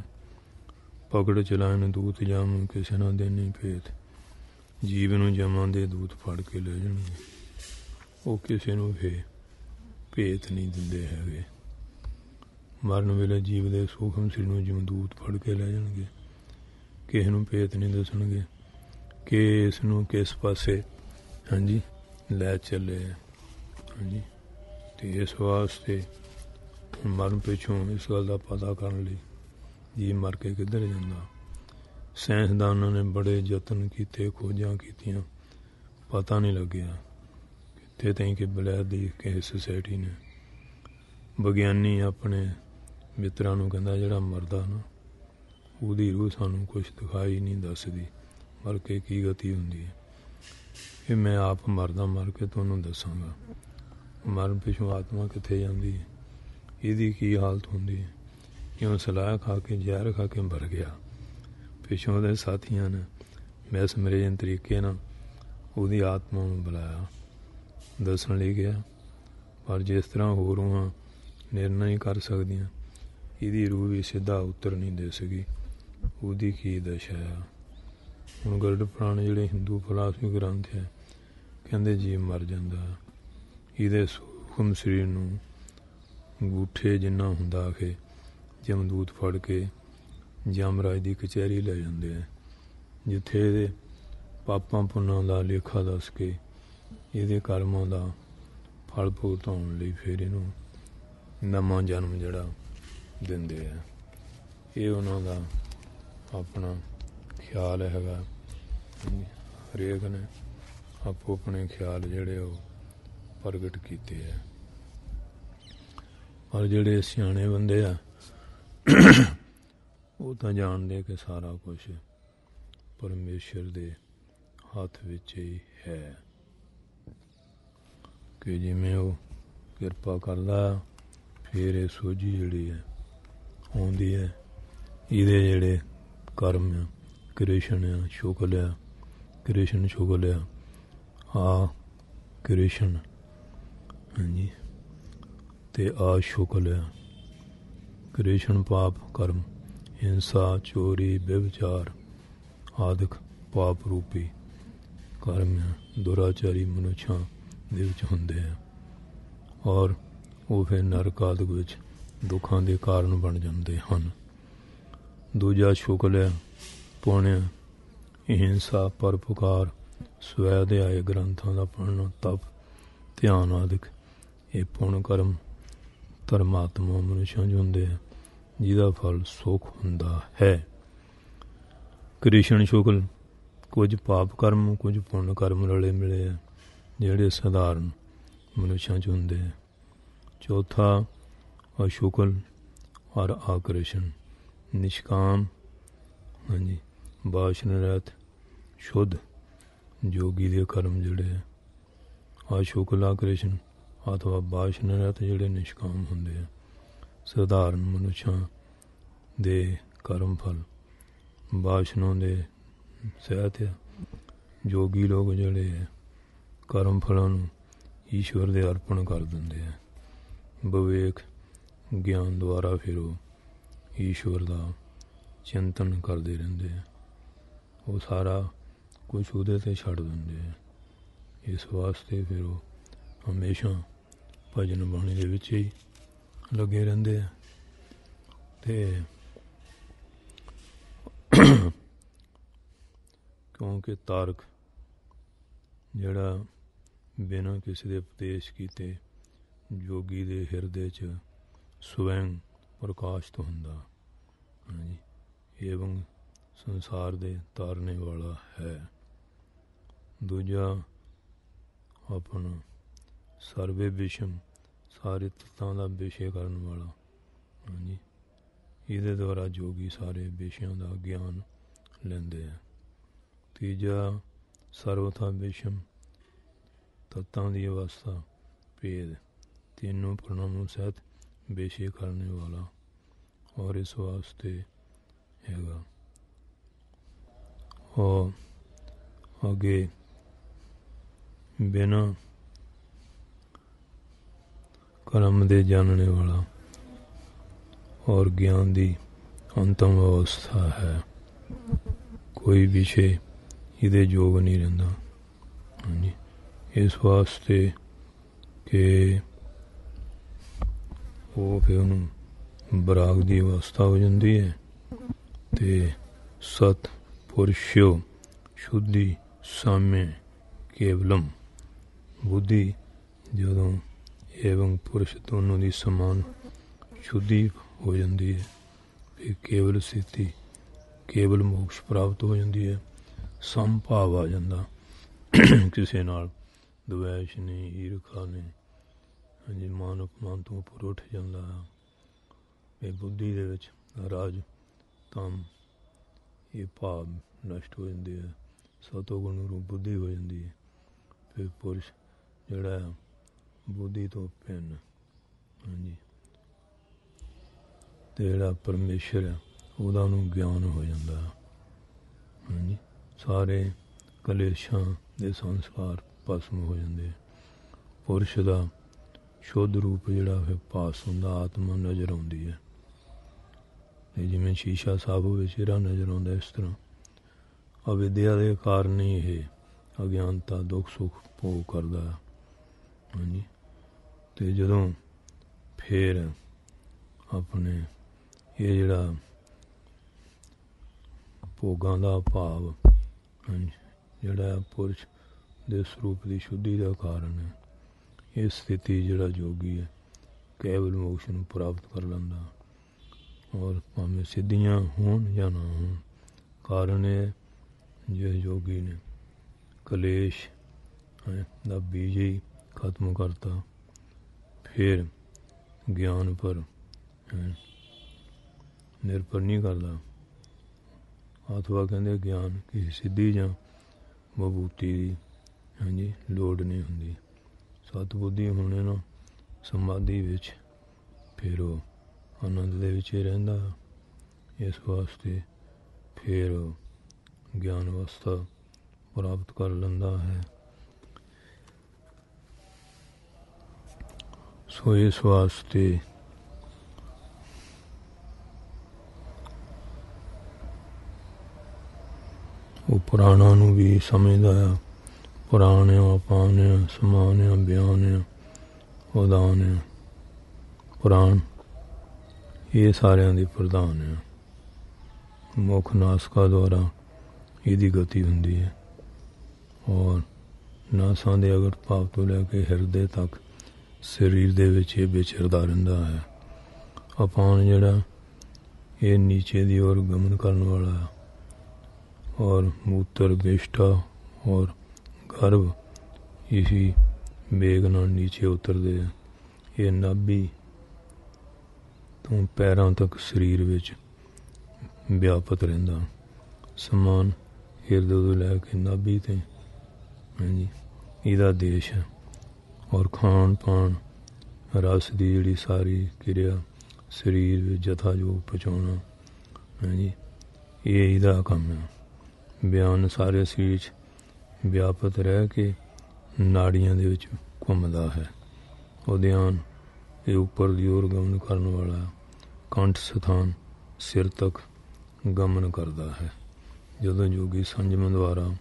ਪਕੜ ਚਲਾਣ ਦੂਤ ਜਾਮ ਕਿਸੇ ਨਾ ਦੇਣੀ ਭੇਤ। ਜੀਵ ਨੂੰ ਜਮਾਂ ਦੇ ਦੂਤ ਫੜ ਕੇ ਲੈ ਜਾਣਗੇ। ਉਹ ਕਿਸੇ ਨੂੰ ਫੇ ਭੇਤ ਨਹੀਂ ਦਿੰਦੇ ਹੈਗੇ। ਮਰਨ ਵੇਲੇ ਜੀਵ ਦੇ ਸੂਖਮ ਸਰੀਰ ਨੂੰ ਜਿਵੇਂ ਦੂਤ ਫੜ ਕੇ ਲੈ ਜਾਣਗੇ। ਕਿਸੇ ਨੂੰ ਭੇਤ ਨਹੀਂ ਦੱਸਣਗੇ। ਕਿ ਇਸ ਨੂੰ ਕਿਸ ਪਾਸੇ? ਹਾਂਜੀ, ਲੈ ਚੱਲੇ ਹਾਂਜੀ, ਤੇ ਇਸ ਵਾਸਤੇ ਮਰਨ ਪਿਛੋਂ ਇਸ ਗੱਲ ਦਾ ਪਤਾ ਕਰਨ ਲਈ ਜੀ ਮਰ ਕੇ ਕਿੱਧਰ ਜਾਂਦਾ? ਸਾਇੰਸਦਾਨਾਂ ਨੇ ਬੜੇ ਯਤਨ ਕੀਤੇ, ਖੋਜਾਂ ਕੀਤੀਆਂ। ਪਤਾ ਨਹੀਂ ਲੱਗਿਆ। ਕਿਤੇ ਤੈਂ ਕਿ ਬਲੈਦ ਦੀ ਕਿਸੇ ਸੁਸਾਇਟੀ ਨੇ ਵਿਗਿਆਨੀ ਆਪਣੇ ਮਿੱਤਰਾਂ ਨੂੰ ਕਹਿੰਦਾ, ਜਿਹੜਾ ਮਰਦਾ ਨਾ, ਉਹਦੀ ਰੂਹ ਸਾਨੂੰ ਕੁਝ ਦਿਖਾਈ ਨਹੀਂ ਦੱਸਦੀ। ਮਰ ਕੇ ਕੀ ਗਤੀ ਹੁੰਦੀ ਹੈ? ਇਹ ਮੈਂ ਆਪ ਮਰਦਾ ਮਰ ਕੇ ਤੁਹਾਨੂੰ ਦੱਸਾਂਗਾ। ਮਰਨ ਪਿਛੋਂ ਆਤਮਾ ਕਿੱਥੇ ਜਾਂਦੀ ਹੈ? ਇਹਦੀ ਕੀ ਹਾਲਤ ਹੁੰਦੀ ਹੈ? ਕਿਉਂ ਸਲਾਹ ਖਾ ਕੇ, ਜ਼ਹਿਰ ਖਾ ਕੇ ਮਰ ਗਿਆ? ਪਿਛੋਂ ਦੇ ਸਾਥੀਆਂ ਨੇ ਮੈਸਮਰੇਜਨ ਤਰੀਕੇ ਨਾਲ ਉਹਦੀ ਆਤਮਾ ਨੂੰ ਬੁਲਾਇਆ। ਦੱਸਣ ਲਈ ਗਿਆ, ਪਰ ਜਿਸ ਤਰ੍ਹਾਂ ਹੋਰ ਰੂਹਾਂ ਨਿਰਣਾ ਹੀ ਕਰ ਸਕਦੀਆਂ। ਇਹਦੀ ਰੂਹ ਵੀ ਸਿੱਧਾ ਉੱਤਰ ਨਹੀਂ ਦੇ ਸਕੀ। ਉਹਦੀ ਕੀ ਦਸ਼ਾ ਆ? ਹੁਣ ਗਰਡ ਪੁਰਾਣ ਜਿਹੜੇ ਹਿੰਦੂ ਫਲਸਫੀ ਗ੍ਰੰਥ ਹੈ, ਕਹਿੰਦੇ ਜੀ ਮਰ ਜਾਂਦਾ। ਇਹਦੇ ਸੂਖਮ ਸਰੀਰ ਨੂੰ ਗੂਠੇ ਜਿੰਨਾ ਹੁੰਦਾ ਕਿ ਜਮਦੂਤ ਫੜ ਕੇ ਜਮਰਾਜ ਦੀ ਕਚਹਿਰੀ ਲੈ ਜਾਂਦੇ ਆ। ਜਿੱਥੇ ਇਹਦੇ ਪਾਪਾਂ ਪੁੰਨਾਂ ਦਾ ਲੇਖਾ ਦੱਸ ਕੇ ਇਹਦੇ ਕਰਮਾਂ ਦਾ ਫਲ ਭੁਗਤਾਉਣ ਲਈ ਫਿਰ ਇਹਨੂੰ ਨਵਾਂ ਜਨਮ ਜਿਹੜਾ ਦਿੰਦੇ ਆ। ਇਹ ਉਹਨਾਂ ਦਾ ਆਪਣਾ ਖਿਆਲ ਹੈਗਾ। ਹਰੇਕ ਨੇ ਆਪੋ ਆਪਣੇ ਖਿਆਲ ਜਿਹੜੇ ਉਹ ਪ੍ਰਗਟ ਕੀਤੇ ਆ। ਪਰ ਜਿਹੜੇ ਸਿਆਣੇ ਬੰਦੇ ਆ, ਉਹ ਤਾਂ ਜਾਣਦੇ ਕਿ ਸਾਰਾ ਕੁਝ ਪਰਮੇਸ਼ਰ ਦੇ ਹੱਥ ਵਿੱਚ ਹੀ ਹੈ। ਕਿ ਜਿਵੇਂ ਉਹ ਕਿਰਪਾ ਕਰਦਾ, ਫਿਰ ਇਹ ਸੋਝੀ ਜਿਹੜੀ ਹੈ ਆਉਂਦੀ ਹੈ, ਇਹਦੇ ਜਿਹੜੇ ਕਰਮ ਆ ਕ੍ਰਿਸ਼ਨ ਆ ਸ਼ੁਕਲ ਆ ਕ੍ਰਿਸ਼ਨ ਸ਼ੁਕਲ ਆ ਆ ਕ੍ਰਿਸ਼ਨ, ਹਾਂਜੀ, ਤੇ ਆ ਸ਼ੁਕਲ ਆ ਕ੍ਰਿਸ਼ਨ ਪਾਪ ਕਰਮ, ਹਿੰਸਾ, ਚੋਰੀ ਬੇਵਿਚਾਰ ਆਦਿਕ ਪਾਪ ਰੂਪੀ ਕਰਮ ਦੁਰਾਚਾਰੀ ਮਨੁੱਖਾਂ ਦੇ ਵਿੱਚ ਹੁੰਦੇ ਆ। ਔਰ ਉਹ ਫਿਰ ਨਰਕ ਆਦਿਕ ਵਿੱਚ ਦੁੱਖਾਂ ਦੇ ਕਾਰਨ ਬਣ ਜਾਂਦੇ ਹਨ। ਦੂਜਾ ਸ਼ੁਕਲ ਹੈ ਪੁਣਿਆ ਹਿੰਸਾ ਪਰਪਕਾਰ ਸਵੈ ਦੇ ਆਏ ਗ੍ਰੰਥਾਂ ਦਾ ਪੜ੍ਹਨਾ ਤਪ, ਧਿਆਨ ਆਦਿਕ। ਇਹ ਪੁਣ ਕਰਮ ਧਰਮਾਤਮਾ ਮਨੁਸ਼ਾਂ ਚ ਹੁੰਦੇ ਆ, ਜਿਹਦਾ ਫਲ ਸੁਖ ਹੁੰਦਾ ਹੈ। ਕ੍ਰਿਸ਼ਨ ਸ਼ੁਕਲ, ਕੁਝ ਪਾਪ ਕਰਮ, ਕੁਝ ਪੁੰਨ ਕਰਮ ਰਲੇ ਮਿਲੇ ਆ, ਜਿਹੜੇ ਸਧਾਰਨ ਮਨੁੱਖਾਂ ਚ ਹੁੰਦੇ ਆ। ਚੌਥਾ, ਅਸ਼ੁਕਲ ਔਰ ਆਕ੍ਰਿਸ਼ਨ ਨਿਸ਼ਕਾਮ। ਹਾਂਜੀ। ਬਾਸ਼ਨ ਰਹਿਤ ਸ਼ੁੱਧ ਜੋਗੀ ਦੇ ਕਰਮ ਜਿਹੜੇ ਆ ਅਸ਼ੁਕਲ ਕ੍ਰਿਸ਼ਨ ਅਥਵਾ ਬਾਸ਼ਨ ਰਹਿਤ ਜਿਹੜੇ ਨਿਸ਼ਕਾਮ ਹੁੰਦੇ ਆ, ਸਧਾਰਨ ਮਨੁੱਖਾਂ ਦੇ ਕਰਮ ਫਲ। ਬਾਸ਼ਨੋਂ ਦੇ ਸਹਿਤ ਆ, ਜੋਗੀ ਲੋਕ ਜਿਹੜੇ ਆ, ਕਰਮ ਫਲਾਂ ਨੂੰ ਈਸ਼ਵਰ ਦੇ ਅਰਪਣ ਕਰ ਦਿੰਦੇ ਆ। ਵਿਵੇਕ ਗਿਆਨ ਦੁਆਰਾ ਫਿਰ ਉਹ ਈਸ਼ਵਰ ਦਾ ਚਿੰਤਨ ਕਰਦੇ ਰਹਿੰਦੇ ਆ। ਉਹ ਸਾਰਾ ਕੁਝ ਉਹਦੇ ਤੇ ਛੱਡ ਦਿੰਦੇ ਆ। ਇਸ ਵਾਸਤੇ ਫਿਰ ਉਹ ਹਮੇਸ਼ਾ ਭਜਨ ਬਾਣੀ ਦੇ ਵਿੱਚ ਹੀ ਲੱਗੇ ਰਹਿੰਦੇ ਆ। ਤੇ ਕਿਉਂਕਿ ਤਾਰਕ ਜਿਹੜਾ ਬਿਨਾਂ ਕਿਸੇ ਦੇ ਉਪਦੇਸ਼ ਕੀਤੇ ਜੋਗੀ ਦੇ ਹਿਰਦੇ 'ਚ ਸਵੈੰ ਪ੍ਰਕਾਸ਼ਿਤ ਹੁੰਦਾ, ਹਾਂਜੀ, ਏਵੰ ਸੰਸਾਰ ਦੇ ਤਾਰਨੇ ਵਾਲਾ ਹੈ। ਦੂਜਾ, ਆਪਣਾ ਸਰਵੇ ਵਿਸ਼ਮ, ਸਾਰੇ ਤਤਾਂ ਦਾ ਵਿਸ਼ੇ ਕਰਨ ਵਾਲਾ। ਹਾਂਜੀ। ਇਹਦੇ ਦੁਆਰਾ ਜੋਗੀ ਸਾਰੇ ਵਿਸ਼ਿਆਂ ਦਾ ਗਿਆਨ ਲੈਂਦੇ ਆ। ਤੀਜਾ, ਸਰਵਥਾ ਵਿਸ਼ਮ, ਤਤਾਂ ਦੀ ਅਵਸਥਾ, ਭੇਦ, ਤਿੰਨੋਂ ਪ੍ਰਣਾਮੋਂ ਸਹਿਤ ਵਿਸ਼ੇ ਕਰਨ ਵਾਲਾ। ਔਰ ਇਸ ਵਾਸਤੇ ਹੈਗਾ। और आगे बिना कर्म दे जानने वाला और ज्ञान दी अंतम अवस्था है कोई विषय ਇਹਦੇ ਯੋਗ ਨਹੀਂ ਰਹਿੰਦਾ ਹਾਂਜੀ ਇਸ ਵਾਸਤੇ ਕਿ ਉਹ ਫਿਰ ਉਹਨੂੰ ਬਰਾਗ ਦੀ ਅਵਸਥਾ ਹੋ ਜਾਂਦੀ ਹੈ ਤੇ ਸਤ ਪੁਰਸ਼ੋ ਸ਼ੁੱਧੀ ਸਾਮੇ ਕੇਵਲਮ ਬੁੱਧੀ ਜਦੋਂ ਏਵੰ ਪੁਰਸ਼ ਦੋਨੋਂ ਦੀ ਸਮਾਨ ਸ਼ੁੱਧੀ ਹੋ ਜਾਂਦੀ ਹੈ ਫਿਰ ਕੇਵਲ ਸਥਿਤੀ ਕੇਵਲ ਮੋਕਸ਼ ਪ੍ਰਾਪਤ ਹੋ ਜਾਂਦੀ ਹੈ ਸੰਭਾਵ ਆ ਜਾਂਦਾ ਕਿਸੇ ਨਾਲ ਦੁਵੈਸ਼ ਨਹੀਂ ਈਰਖਾ ਨਹੀਂ ਹਾਂਜੀ ਮਾਨ ਅਪਮਾਨ ਤੋਂ ਉੱਪਰ ਉੱਠ ਜਾਂਦਾ ਹੈ ਇਹ ਬੁੱਧੀ ਦੇ ਵਿੱਚ ਰਾਜ ਤਮ ਇਹ ਭਾਵ ਨਸ਼ਟ ਹੋ ਜਾਂਦੇ ਆ ਸਤੋ ਗੁਣ ਰੂਪ ਬੁੱਧੀ ਹੋ ਜਾਂਦੀ ਹੈ ਫਿਰ ਪੁਰਸ਼ ਜਿਹੜਾ ਹੈ ਬੁੱਧੀ ਤੋਂ ਭਿੰਨ। ਹਾਂਜੀ। ਤੇ ਜਿਹੜਾ ਪਰਮੇਸ਼ਰ ਹੈ ਉਹਦਾ ਨੂੰ ਗਿਆਨ ਹੋ ਜਾਂਦਾ। ਹਾਂਜੀ। ਸਾਰੇ ਕਲੇਸ਼ਾਂ ਦੇ ਸੰਸਕਾਰ ਭਸਮ ਹੋ ਜਾਂਦੇ ਪੁਰਸ਼ ਦਾ ਸ਼ੁੱਧ ਰੂਪ ਜਿਹੜਾ ਫਿਰ ਪਾਸ ਹੁੰਦਾ, ਆਤਮਾ ਨਜ਼ਰ ਆਉਂਦੀ ਹੈ ਤੇ ਜਿਵੇਂ ਸ਼ੀਸ਼ਾ ਸਾਫ਼ ਹੋਵੇ ਚਿਹਰਾ ਨਜ਼ਰ ਆਉਂਦਾ ਇਸ ਤਰ੍ਹਾਂ। ਅਵਿਦਿਆ ਦੇ ਕਾਰਨ ਹੀ ਇਹ ਅਗਿਆਨਤਾ, ਦੁੱਖ, ਸੁੱਖ ਭੋਗ ਕਰਦਾ ਹੈ। ਹਾਂਜੀ। ਤੇ ਜਦੋਂ ਫੇਰ ਆਪਣੇ ਇਹ ਜਿਹੜਾ ਭੋਗਾਂ ਦਾ ਭਾਵ ਜਿਹੜਾ ਪੁਰਸ਼ ਦੇ ਸਰੂਪ ਦੀ ਸ਼ੁੱਧੀ ਦਾ ਕਾਰਨ ਹੈ, ਇਹ ਸਥਿਤੀ ਜਿਹੜਾ ਜੋਗੀ ਹੈ, ਕੇਵਲ ਮੋਕਸ਼ ਨੂੰ ਪ੍ਰਾਪਤ ਕਰ ਲੈਂਦਾ। ਔਰ ਭਾਵੇਂ ਸਿੱਧੀਆਂ ਹੋਣ ਜਾਂ ਨਾ ਹੋਣ, ਕਾਰਨ ਇਹ ਜੇ ਜੋਗੀ ਨੇ ਕਲੇਸ਼, ਹੈ, ਦਾ ਬੀਜ ਹੀ ਖਤਮ ਕਰਤਾ, ਫਿਰ ਗਿਆਨ ਪਰ ਨਿਰਭਰ ਨਹੀਂ ਕਰਦਾ। ਆਤਵਾ ਕਹਿੰਦੇ ਗਿਆਨ ਕਿਸੇ ਸਿੱਧੀ ਜਾਂ ਬਬੂਤੀ ਦੀ, ਹਾਂਜੀ, ਲੋੜ ਨਹੀਂ ਹੁੰਦੀ। ਸਤਬੁੱਧੀ ਹੋਣੇ ਨਾ ਸਮਾਧੀ ਵਿੱਚ ਫਿਰ ਉਹ ਆਨੰਦ ਦੇ ਵਿੱਚ ਹੀ ਰਹਿੰਦਾ ਇਸ ਵਾਸਤੇ ਫਿਰ ਗਿਆਨ ਅਵਸਥਾ ਪ੍ਰਾਪਤ ਕਰ ਲੈਂਦਾ ਹੈ। ਸੋ ਇਸ ਵਾਸਤੇ ਉਹ ਪੁਰਾਣਾਂ ਨੂੰ ਵੀ ਸਮਝਦਾ ਆ ਪੁਰਾਣਿਆਂ ਅਪਾਨਿਆਂ ਸਮਾਨਿਆਂ ਬਿਆਨਿਆਂ ਉਦਾਨਿਆਂ ਪੁਰਾਣ ਇਹ ਸਾਰਿਆਂ ਦੀ ਪ੍ਰਧਾਨ ਹੈ ਮੁੱਖ ਨਾਸਕਾ ਦੁਆਰਾ ਇਹਦੀ ਗਤੀ ਹੁੰਦੀ ਹੈ। ਔਰ ਨਾਸਾਂ ਦੇ ਅਗਰ ਭਾਵ ਤੋਂ ਲੈ ਕੇ ਹਿਰਦੇ ਤੱਕ ਸਰੀਰ ਦੇ ਵਿੱਚ ਇਹ ਵਿਚਰਦਾ ਰਹਿੰਦਾ ਹੈ। ਅਪਾਨ ਜਿਹੜਾ ਇਹ ਨੀਚੇ ਦੀ ओर ਗਮਨ ਕਰਨ ਵਾਲਾ ਹੈ। ਔਰ ਮੂਤਰ ਗੇਸ਼ਟਾ ਔਰ ਗਰਭ ਇਹੀ ਮੇਗ ਨਾਲ ਨੀਚੇ ਉਤਰਦੇ ਆ। ਇਹ ਨਾਭੀ ਤੋਂ ਪੈਰਾਂ ਤੱਕ ਸਰੀਰ ਵਿੱਚ ਵਿਆਪਤ ਰਹਿੰਦਾ। ਸਮਾਨ ਹਿਰਦੇ ਤੋਂ ਲੈ ਕੇ ਨਾਭੀ ਤੇ ਹਾਂਜੀ ਇਹਦਾ ਦੇਸ਼ ਹੈ। ਔਰ ਖਾਣ ਪਾਣ ਰਸ ਦੀ ਜਿਹੜੀ ਸਾਰੀ ਕਿਰਿਆ ਸਰੀਰ ਵਿੱਚ ਜਥਾ ਜੋ ਪਹੁੰਚਾਉਣਾ ਹਾਂਜੀ ਇਹ ਇਹਦਾ ਕੰਮ ਹੈ। ਬਿਆਨ ਸਾਰੇ ਸਰੀਰ 'ਚ ਵਿਆਪਤ ਰਹਿ ਕੇ ਨਾੜੀਆਂ ਦੇ ਵਿੱਚ ਘੁੰਮਦਾ ਹੈ। ਉਹ ਧਿਆਨ ਇਹ ਉੱਪਰ ਦੀ ओर ਗਮਨ ਕਰਨ ਵਾਲਾ ਕੰਠ ਸਥਾਨ ਸਿਰ ਤੱਕ ਗਮਨ ਕਰਦਾ ਹੈ। ਜਦੋਂ ਜੋਗੀ ਸੰਜਮ ਦੁਆਰਾ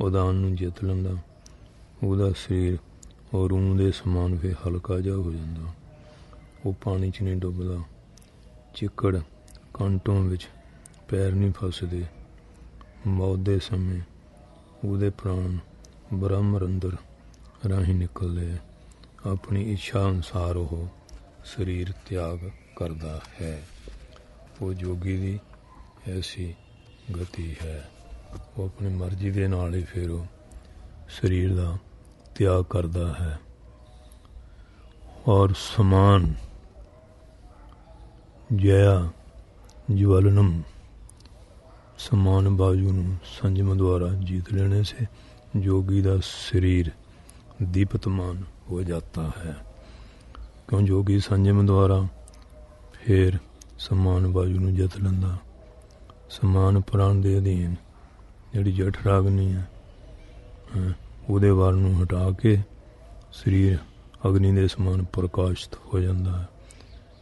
ਉਦਾਨ ਨੂੰ ਜਿੱਤ ਲੈਂਦਾ, ਉਹਦਾ ਸਰੀਰ ਉਹ ਰੂਹ ਦੇ ਸਮਾਨ ਫੇ ਹਲਕਾ ਜਿਹਾ ਹੋ ਜਾਂਦਾ। ਉਹ ਪਾਣੀ 'ਚ ਨਹੀਂ ਡੁੱਬਦਾ। ਚਿੱਕੜ ਕੰਟੋਂ ਵਿੱਚ ਪੈਰ ਨਹੀਂ ਫਸਦੇ। ਮੌਤ ਦੇ ਸਮੇਂ ਉਹਦੇ ਪ੍ਰਾਣ ਬ੍ਰਹਮ ਰੰਦਰ ਰਾਹੀਂ ਨਿਕਲਦੇ ਆ। ਆਪਣੀ ਇੱਛਾ ਅਨੁਸਾਰ ਉਹ ਸਰੀਰ ਤਿਆਗ ਕਰਦਾ ਹੈ ਉਹ ਜੋਗੀ ਦੀ ਐਸੀ ਗਤੀ ਹੈ ਉਹ ਆਪਣੀ ਮਰਜ਼ੀ ਦੇ ਨਾਲ ਹੀ ਫਿਰ ਉਹ ਸਰੀਰ ਦਾ ਤਿਆਗ ਕਰਦਾ ਹੈ ਔਰ ਸਮਾਨ ਜਯਾ ਜਵਲਨਮ ਸਮਾਨ ਬਾਜੂ ਨੂੰ ਸੰਜਮ ਦੁਆਰਾ जीत लेने से जोगी ਦਾ ਸਰੀਰ ਦੀਪਤਮਾਨ ਹੋ ਜਾਂਦਾ ਹੈ ਕਿਉਂ ਜੋਗੀ ਸੰਜਮ ਦੁਆਰਾ ਫਿਰ ਸਮਾਨ ਬਾਜੂ ਨੂੰ ਜਤ ਲੈਂਦਾ। ਸਮਾਨ ਪ੍ਰਾਣ ਦੇ ਅਧੀਨ, ਜਿਹੜੀ ਜਠ ਰਾਗਨੀ ਹੈ ਉਹਦੇ ਵਾਲ ਨੂੰ ਹਟਾ ਕੇ ਸਰੀਰ ਅਗਨੀ ਦੇ ਸਮਾਨ ਪ੍ਰਕਾਸ਼ਿਤ ਹੋ ਜਾਂਦਾ ਹੈ।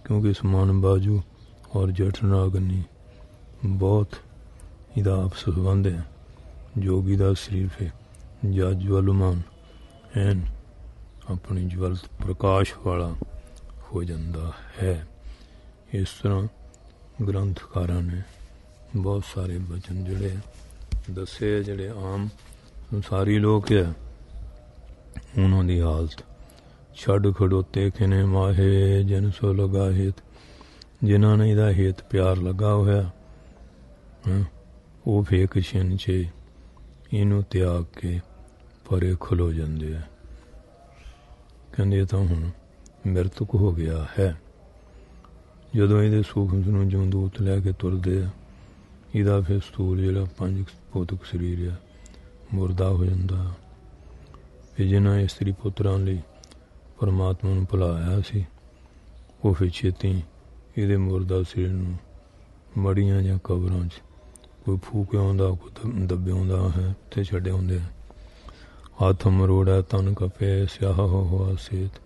ਕਿਉਂਕਿ ਸਮਾਨ ਬਾਜੂ ਔਰ ਜਠ ਰਾਗਨੀ ਬਹੁਤ ਇਹਦਾ ਆਪਸ ਸੰਬੰਧ ਹੈ। ਜੋਗੀ ਦਾ ਸਰੀਰ ਫੇ ਜਜਵਲਮਾਨ, ਐਨ ਆਪਣੀ ਜਵਲਤ ਪ੍ਰਕਾਸ਼ ਵਾਲਾ ਹੋ ਜਾਂਦਾ ਹੈ। ਇਸ ਤਰ੍ਹਾਂ ਗ੍ਰੰਥਕਾਰਾਂ ਨੇ ਬਹੁਤ ਸਾਰੇ ਵਚਨ ਜਿਹੜੇ ਦੱਸੇ ਜਿਹੜੇ ਆਮ ਸੰਸਾਰੀ ਲੋਕ ਆ ਉਹਨਾਂ ਦੀ ਹਾਲਤ। ਛੱਡ ਖੜੋਤੇ ਖਿਨੇ ਮਾਹੇ ਜਨ ਸੋ ਲਗਾ ਹੇਤ। ਜਿਨ੍ਹਾਂ ਨੇ ਇਹਦਾ ਹੇਤ ਪਿਆਰ ਲੱਗਾ ਹੋਇਆ ਹਾਂ, ਉਹ ਫੇਕ ਛਿਨ ਛੇ ਇਹਨੂੰ ਤਿਆਗ ਕੇ ਪਰੇ ਖਲੋ ਜਾਂਦੇ ਆ। ਕਹਿੰਦੇ ਤਾਂ ਹੁਣ ਮਰਤਕ ਹੋ ਗਿਆ ਹੈ। ਜਦੋਂ ਇਹਦੇ ਸੂਖਮ ਨੂੰ ਜਮਦੂਤ ਲੈ ਕੇ ਤੁਰਦੇ ਆ, ਇਹਦਾ ਫਿਰ ਸਥੂਲ ਜਿਹੜਾ ਪੰਜ ਭੌਤਿਕ ਸਰੀਰ ਆ, ਮੁਰਦਾ ਹੋ ਜਾਂਦਾ। ਫਿਰ ਜਿਨ੍ਹਾਂ ਇਸਤਰੀ ਪੁੱਤਰਾਂ ਲਈ ਪਰਮਾਤਮਾ ਨੂੰ ਭੁਲਾਇਆ ਸੀ, ਉਹ ਫਿਰ ਛੇਤੀ ਇਹਦੇ ਮੁਰਦਾ ਸਰੀਰ ਨੂੰ ਮੜੀਆਂ ਜਾਂ ਕਬਰਾਂ 'ਚ ਕੋਈ ਫੂਕੇ ਆਉਂਦਾ ਕੋਈ ਦਬ- ਦੱਬੇ ਆਉਂਦਾ ਹੈ ਤੇ ਛੱਡੇ ਹੁੰਦੇ ਆ। ਹੱਥ ਮਰੋੜਾ ਤਨ ਕਪੇ ਸਿਆਹ ਹੋ ਹੋਆ ਸੇਤ।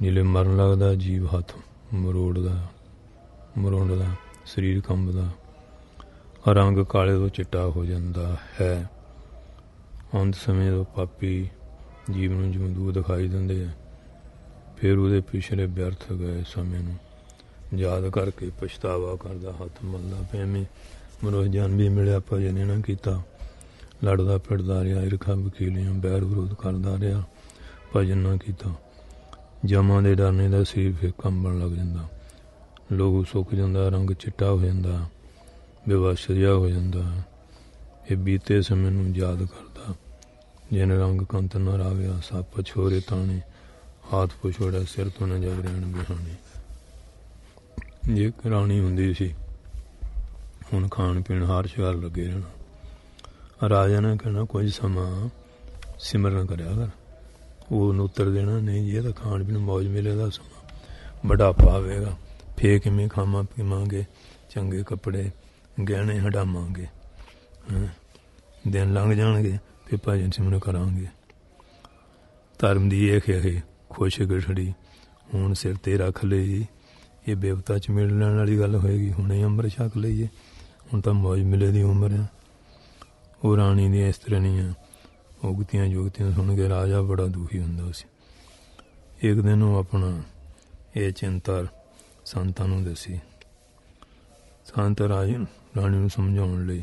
ਜਿਲੇ ਮਰਨ ਲੱਗਦਾ, ਜੀਵ ਹੱਥ ਮਰੋੜਦਾ ਮਰੋੜਦਾ ਸਰੀਰ ਕੰਬਦਾ ਰੰਗ ਕਾਲੇ ਤੋਂ ਚਿੱਟਾ ਹੋ ਜਾਂਦਾ ਹੈ। ਅੰਤ ਸਮੇਂ ਤੋਂ ਪਾਪੀ ਜੀਵ ਨੂੰ ਜਮਦੂ ਦਿਖਾਈ ਦਿੰਦੇ ਆ। ਫਿਰ ਉਹਦੇ ਪਿਛਲੇ ਵਿਅਰਥ ਗਏ ਸਮੇਂ ਨੂੰ। ਯਾਦ ਕਰਕੇ ਪਛਤਾਵਾ ਕਰਦਾ, ਹੱਥ ਮਲਦਾ ਪੈਵੇਂ ਮਨੋਜ ਜਨ ਵੀ ਮਿਲਿਆ ਭਜਨ ਨਾ ਕੀਤਾ। ਲੜਦਾ ਫਿਰਦਾ ਰਿਹਾ ਈਰਖਾ ਵਕੀਲੀਆਂ ਬੈਰ ਵਿਰੋਧ ਕਰਦਾ ਰਿਹਾ। ਭਜਨ ਨਾ ਕੀਤਾ। ਜਮਾਂ ਦੇ ਡਰਨੇ ਦਾ ਸਰੀਰ ਫਿਰ ਕੰਬਣ ਲੱਗ ਜਾਂਦਾ। ਲੋਹੂ ਸੁੱਕ ਜਾਂਦਾ, ਰੰਗ ਚਿੱਟਾ ਹੋ ਜਾਂਦਾ, ਬੇਵਸ਼ ਜਿਹਾ ਹੋ ਜਾਂਦਾ। ਇਹ ਬੀਤੇ ਸਮੇਂ ਨੂੰ ਯਾਦ ਕਰਦਾ। ਜਿਨ ਰੰਗ ਕੰਤ ਨਾ ਰਾਵਿਆ ਸੱਪ ਛੋਰੇ ਤਾਣੇ, ਹਾਥ ਪੁਛੋੜਾ ਸਿਰ ਤੋਂ ਨਾ ਜਗ ਰਹਿਣ ਬਿਹਾਣੀ ਜੇ ਰਾਣੀ ਹੁੰਦੀ ਸੀ। ਹੁਣ ਖਾਣ ਪੀਣ ਹਾਰ ਸ਼ਿਕਾਰ ਲੱਗੇ ਰਹਿਣਾ। ਰਾਜਾ ਨੇ ਕਹਿਣਾ, ਕੁਝ ਸਮਾਂ ਸਿਮਰਨ ਕਰਿਆ ਕਰ। ਉਹ ਨੂੰ ਉੱਤਰ ਦੇਣਾ, ਨਹੀਂ ਜੀ, ਇਹ ਤਾਂ ਖਾਣ ਪੀਣ ਮੌਜ ਮੇਲੇ ਦਾ ਸਮਾਂ ਬੁਢਾਪਾ ਆਵੇਗਾ, ਫੇਰ ਕਿਵੇਂ ਖਾਵਾਂ, ਪੀਵਾਂਗੇ, ਚੰਗੇ ਕੱਪੜੇ, ਗਹਿਣੇ ਹਟਾਵਾਂਗੇ। ਹੈਂ। ਦਿਨ ਲੰਘ ਜਾਣਗੇ ਤੇ ਭਜਨ ਸਿਮਰਨ ਕਰਾਂਗੇ। ਧਰਮ ਦੀ ਇਹ ਖੇ, ਖੁਸ਼ ਗਠੜੀ ਹੁਣ ਸਿਰ ਤੇ ਰੱਖ ਲਈ ਇਹ ਬੇਵਤਾ ਚ ਮਿਲ ਲੈਣ ਵਾਲੀ ਗੱਲ ਹੋਏਗੀ, ਹੁਣੇ ਅੰਮ੍ਰਿਤ ਛਕ ਲਈਏ। ਹੁਣ ਤਾਂ ਮੌਜ ਮਿਲੇ ਦੀ ਉਮਰ ਹੈ ਉਹ ਰਾਣੀ ਦੀਆਂ ਇਸ ਤਰ੍ਹਾਂ ਨਹੀਂ ਉਗਤੀਆਂ ਜੁਗਤੀਆਂ ਸੁਣ ਕੇ ਰਾਜਾ ਬੜਾ ਦੁਖੀ ਹੁੰਦਾ ਸੀ। ਇੱਕ ਦਿਨ ਉਹ ਆਪਣਾ ਇਹ ਚਿੰਤਾ ਸੰਤਾਂ ਨੂੰ ਦੱਸੀ। ਸੰਤ ਰਾਜ ਰਾਣੀ ਨੂੰ ਸਮਝਾਉਣ ਲਈ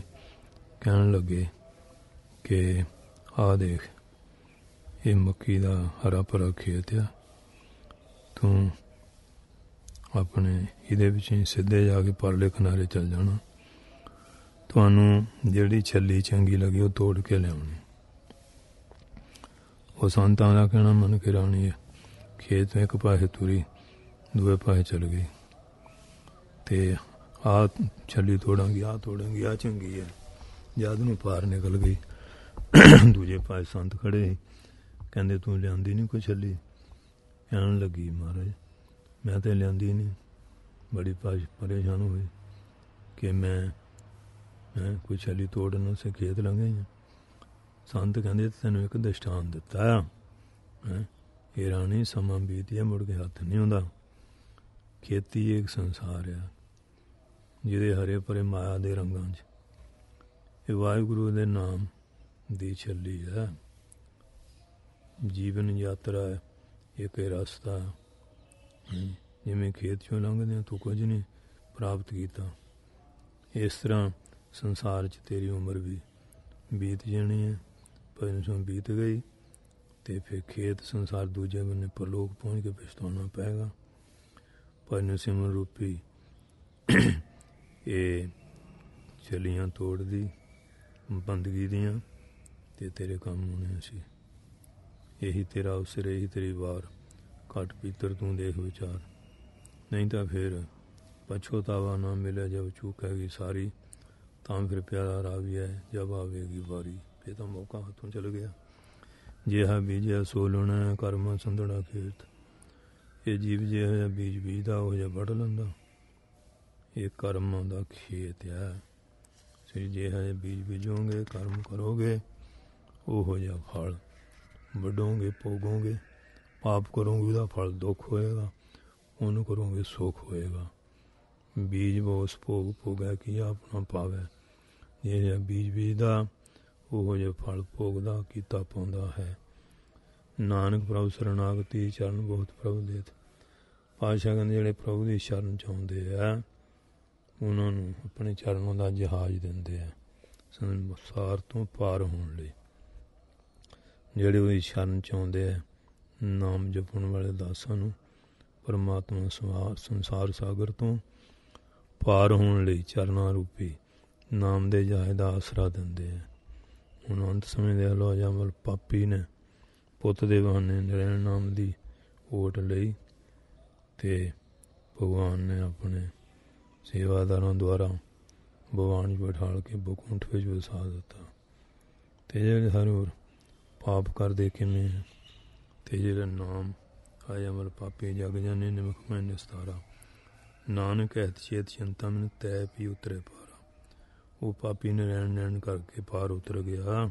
ਕਹਿਣ ਲੱਗੇ ਕਿ ਆ ਦੇਖ, ਇਹ ਮੱਕੀ ਦਾ ਹਰਾ ਭਰਾ ਖੇਤ ਆ। ਤੂੰ ਆਪਣੇ ਇਹਦੇ ਵਿੱਚ ਸਿੱਧੇ ਜਾ ਕੇ ਪਰਲੇ ਕਿਨਾਰੇ ਚੱਲ ਜਾਣਾ। ਤੁਹਾਨੂੰ ਜਿਹੜੀ ਛੱਲੀ ਚੰਗੀ ਲੱਗੀ ਉਹ ਤੋੜ ਕੇ ਲਿਆਉਣੀ। ਉਹ ਸੰਤਾਂ ਦਾ ਕਹਿਣਾ ਮਨ ਕੇ ਹੈ। ਖੇਤ ਇੱਕ ਪਾਸੇ ਤੁਰੀ, ਦੂਏ ਪਾਸੇ ਚਲ ਗਈ। ਤੇ ਆ ਛੱਲੀ ਤੋੜਾਂਗੀ ਆ ਤੋੜਾਂਗੀ ਆ ਚੰਗੀ ਹੈ। ਜਦ ਨੂੰ ਪਾਰ ਨਿਕਲ ਗਈ, ਦੂਜੇ ਪਾਸੇ ਸੰਤ ਖੜੇ ਸੀ। ਕਹਿੰਦੇ, ਤੂੰ ਲਿਆਂਦੀ ਨਹੀਂ ਕੋਈ ਛੱਲੀ? ਕਹਿਣ ਲੱਗੀ ਮਹਾਰਾਜ, ਮੈਂ ਤੇ ਲਿਆਂਦੀ ਨਹੀਂ ਬੜੀ ਪਾਸ਼ ਪਰੇਸ਼ਾਨ ਹੋਈ ਕਿ ਮੈਂ ਮੈਂ ਕੋਈ ਛੱਲੀ ਤੋੜਨ ਸੇ ਖੇਤ ਲੰਘੇ ਹਾਂ ਸੰਤ ਕਹਿੰਦੇ ਤੈਨੂੰ ਇੱਕ ਦਸ਼ਟਾਨ ਦਿੱਤਾ ਆ। ਹੈਂ? ਇਹ ਰਾਣੀ ਸਮਾਂ ਬੀਤਿਆ, ਮੁੜ ਕੇ ਹੱਥ ਨਹੀਂ ਹੁੰਦਾ ਖੇਤੀ ਇੱਕ ਸੰਸਾਰ ਆ, ਜਿਹਦੇ ਹਰੇ ਭਰੇ ਮਾਇਆ ਦੇ ਰੰਗਾਂ 'ਚ। ਇਹ ਵਾਹਿਗੁਰੂ ਦੇ ਨਾਮ ਦੀ ਛੱਲੀ ਹੈ ਜੀਵਨ ਯਾਤਰਾ ਇੱਕ ਰਸਤਾ। ਜਿਵੇਂ ਖੇਤ ਚੋਂ ਲੰਘਦੇ ਹਾਂ ਤੂੰ ਕੁਝ ਨਹੀਂ ਪ੍ਰਾਪਤ ਕੀਤਾ। ਇਸ ਤਰ੍ਹਾਂ ਸੰਸਾਰ 'ਚ ਤੇਰੀ ਉਮਰ ਵੀ ਬੀਤ ਜਾਣੀ ਹੈ ਪਰ ਸੋ ਬੀਤ ਗਈ ਤੇ ਫਿਰ ਖੇਤ ਸੰਸਾਰ ਦੂਜੇ ਬੰਨੇ ਪਰਲੋਕ ਪਹੁੰਚ ਕੇ ਪਛਤਾਉਣਾ ਪਏਗਾ ਪਰ ਨਸਿਮਨ ਰੂਪੀ ਇਹ ਚਲੀਆਂ ਤੋੜਦੀ, ਬੰਦਗੀ ਦੀਆਂ ਤੇ ਤੇਰੇ ਕੰਮ ਹੋਣੇ ਸੀ। ਇਹੀ ਤੇਰਾ ਅਵਸਰ, ਇਹੀ ਤੇਰੀ ਵਾਰ। ਘਟ ਪੀਤਰ ਤੂੰ ਦੇਖ ਵਿਚਾਰ। ਨਹੀਂ ਤਾਂ ਫਿਰ ਪਛੋਤਾਵਾ ਨਾ ਮਿਲੇ ਜਬ ਚੂਕੇਗੀ ਸਾਰੀ, ਤਾਂ ਫਿਰ ਪਿਆਰਾ ਰਾਵੀ ਹੈ, ਜਬ ਆਵੇਗੀ ਵਾਰੀ। ਇਹ ਤਾਂ ਮੌਕਾ ਹੱਥੋਂ ਚਲ ਗਿਆ। ਜਿਹਾ ਬੀਜਿਆ ਸੋ ਲੁਣਾ ਕਰਮ ਸੰਧੜਾ ਖੇਤ। ਇਹ ਜੀਵ ਜਿਹਾ ਬੀਜ ਬੀਜਦਾ, ਉਹ ਜਿਹਾ ਵੱਢ ਲੈਂਦਾ। ਇਹ ਕਰਮਾਂ ਦਾ ਖੇਤ ਹੈ ਸ੍ਰੀ ਜਿਹਾ ਜਿਹਾ ਬੀਜ ਬੀਜੋਗੇ, ਕਰਮ ਕਰੋਗੇ, ਉਹ ਜਿਹਾ ਫਲ ਵੱਢੋਗੇ, ਭੋਗੋਗੇ। ਪਾਪ ਕਰੋਗੇ, ਉਹਦਾ ਫਲ ਦੁੱਖ ਹੋਏਗਾ, ਉਹਨੂੰ ਕਰੋਗੇ ਸੁਖ ਹੋਏਗਾ। ਬੀਜ ਬੋਸ ਭੋਗ ਭੋਗੈ, ਕੀ ਆਪਣਾ ਪਾਵੇ ਇਹ ਜਿਹਾ ਬੀਜ ਬੀਜਦਾ ਉਹ ਜਿਹਾ ਫਲ ਭੋਗਦਾ ਕੀਤਾ ਪਾਉਂਦਾ ਹੈ। ਨਾਨਕ ਪ੍ਰਭੂ ਸਰਨਾਗਤੀ ਚਰਨ ਬਹੁਤ ਪ੍ਰਭੂ ਦੇਤ ਪਾਸ਼ਾ ਕਹਿੰਦੇ ਜਿਹੜੇ ਪ੍ਰਭੂ ਦੀ ਸ਼ਰਨ ਚਾਹੁੰਦੇ ਆ, ਉਹਨਾਂ ਨੂੰ ਆਪਣੇ ਚਰਨਾਂ ਦਾ ਜਹਾਜ਼ ਦਿੰਦੇ ਆ। ਸੰਸਾਰ ਤੋਂ ਪਾਰ ਹੋਣ ਲਈ। ਜਿਹੜੇ ਉਹਦੀ ਸ਼ਰਨ ਚਾਹੁੰਦੇ ਆ, ਨਾਮ ਜਪਣ ਵਾਲੇ ਦਾਸਾਂ ਨੂੰ ਪਰਮਾਤਮਾ ਸਵਾ- ਸੰਸਾਰ ਸਾਗਰ ਤੋਂ ਪਾਰ ਹੋਣ ਲਈ ਚਰਨਾਂ ਰੂਪੀ ਨਾਮ ਦੇ ਜਹਾਜ਼ ਦਾ ਆਸਰਾ ਦਿੰਦੇ ਆ। ਹੁਣ ਅੰਤ ਸਮੇਂ ਦੇ ਹਲੋ ਜਮਲ ਪਾਪੀ ਨੇ ਪੁੱਤ ਦੇ ਬਹਾਨੇ ਨਰੈਣ ਨਾਮ ਦੀ ਓਟ ਲਈ ਤੇ ਭਗਵਾਨ ਨੇ ਆਪਣੇ ਸੇਵਾਦਾਰਾਂ ਦੁਆਰਾ ਭਗਵਾਨ ਨੂੰ ਬਿਠਾਲ ਕੇ ਬਕੁੰਠ ਵਿੱਚ ਵਸਾ ਦਿੱਤਾ। ਤੇ ਜਿਹੜੇ ਸਾਰੇ ਹੋਰ ਪਾਪ ਕਰਦੇ ਕਿਵੇਂ ਤੇ ਜਿਹੜਾ ਨਾਮ ਆਇ ਅਮਰ ਪਾਪੀ ਜਗ ਜਾਣੇ ਨਿਮਖ ਮੈਂ ਨਿਸਤਾਰਾ ਨਾਨਕ ਕਹਿਤ ਚੇਤ ਚਿੰਤਾ ਮਨ ਤੈ ਪੀ ਉਤਰੇ ਪਾਰਾ। ਉਹ ਪਾਪੀ ਨਰੈਣ ਨੈਣ ਕਰਕੇ ਪਾਰ ਉਤਰ ਗਿਆ।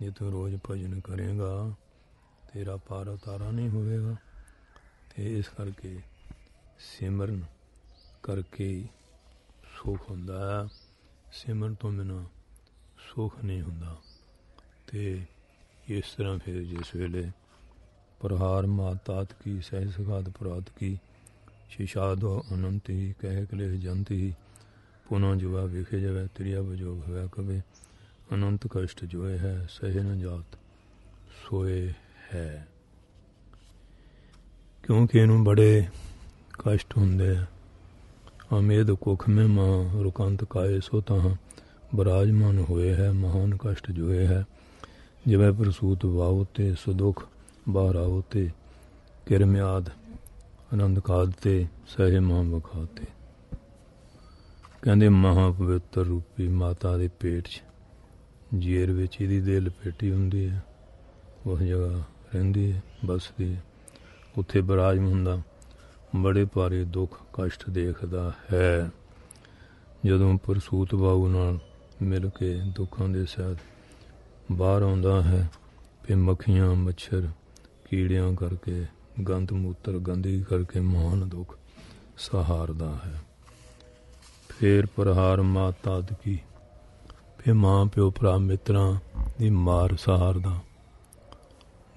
ਜੇ ਤੂੰ ਰੋਜ਼ ਭਜਨ ਕਰੇਗਾ, ਤੇਰਾ ਪਾਰ ਉਤਾਰਾ ਨਹੀਂ ਹੋਵੇਗਾ। ਤੇ ਇਸ ਕਰਕੇ ਸਿਮਰਨ ਕਰਕੇ ਹੀ ਸੁਖ ਹੁੰਦਾ ਹੈ। ਸਿਮਰਨ ਤੋਂ ਬਿਨਾਂ ਸੁਖ ਨਹੀਂ ਹੁੰਦਾ। ਤੇ ਇਸ ਤਰ੍ਹਾਂ ਫਿਰ ਜਿਸ ਵੇਲੇ ਪ੍ਰਹਾਰ ਮਾਤਾਤ ਕੀ ਸਹਿ ਸਖਾਤ ਪ੍ਰਾਤ ਕੀ, ਸ਼ਿਸ਼ਾਦੋ ਅਨੰਤ ਹੀ, ਕਹਿ ਕਲੇ ਜੰਤ ਹੀ ਪੁਨः ਜੁਵਾ ਵਿਖੇ ਜਵੇ, ਤ੍ਰਿਆ ਬਜੋਗ ਹੋਇਆ ਕਵੇ, ਅਨੰਤ ਕਸ਼ਟ ਜੋਏ ਹੈ, ਸਹਿ ਨ ਜਾਤ ਸੋਏ ਹੈ। ਕਿਉਂਕਿ ਇਹਨੂੰ ਬੜੇ ਕਸ਼ਟ ਹੁੰਦੇ ਆ। ਅਮੇਦ ਕੁਖ ਮੈਂ ਮਾਂ ਰੁਕੰਤ ਕਾਏ, ਸੋ ਤਾਂ ਬਰਾਜਮਾਨ ਹੋਏ ਹੈ, ਮਹਾਨ ਕਸ਼ਟ ਜੋਏ ਹੈ। ਜਿਵੇਂ ਪ੍ਰਸੂਤ ਵਾਉ ਤੇ ਸੁਦੁਖ, ਬਾਹਰ ਆਉ ਤੇ ਕਿਰਮਿਆਦ ਆਨੰਦ ਕਾਦ ਤੇ ਸਹਿ ਮਹਾ ਬਖਾਤੇ ਕਹਿੰਦੇ ਮਹਾ ਪਵਿੱਤਰ ਰੂਪੀ ਮਾਤਾ ਦੇ ਪੇਟ 'ਚ ਜੇਰ ਵਿੱਚ ਇਹਦੀ ਦੇ ਲਪੇਟੀ ਹੁੰਦੀ ਹੈ ਉਸ ਜਗ੍ਹਾ ਰਹਿੰਦੀ ਹੈ ਬਸਦੀ ਹੈ। ਉੱਥੇ ਬਰਾਜਮ ਹੁੰਦਾ, ਬੜੇ ਭਾਰੇ ਦੁੱਖ ਕਸ਼ਟ ਦੇਖਦਾ ਹੈ। ਜਦੋਂ ਪ੍ਰਸੂਤ ਬਾਹੂ ਨਾਲ ਮਿਲ ਕੇ ਦੁੱਖਾਂ ਦੇ ਸਾਥ ਬਾਹਰ ਆਉਂਦਾ ਹੈ ਤੇ ਮੱਖੀਆਂ, ਮੱਛਰ ਕੀੜਿਆਂ ਕਰਕੇ ਗੰਦ ਮੂਤਰ ਗੰਦਗੀ ਕਰਕੇ ਮਹਾਨ ਦੁੱਖ ਸਹਾਰਦਾ ਹੈ। ਫੇਰ ਪ੍ਰਹਾਰ ਮਾਤਾ ਕੀ ਫੇ ਮਾਂ ਪਿਓ ਭਰਾ ਮਿੱਤਰਾਂ ਦੀ ਮਾਰ ਸਹਾਰਦਾ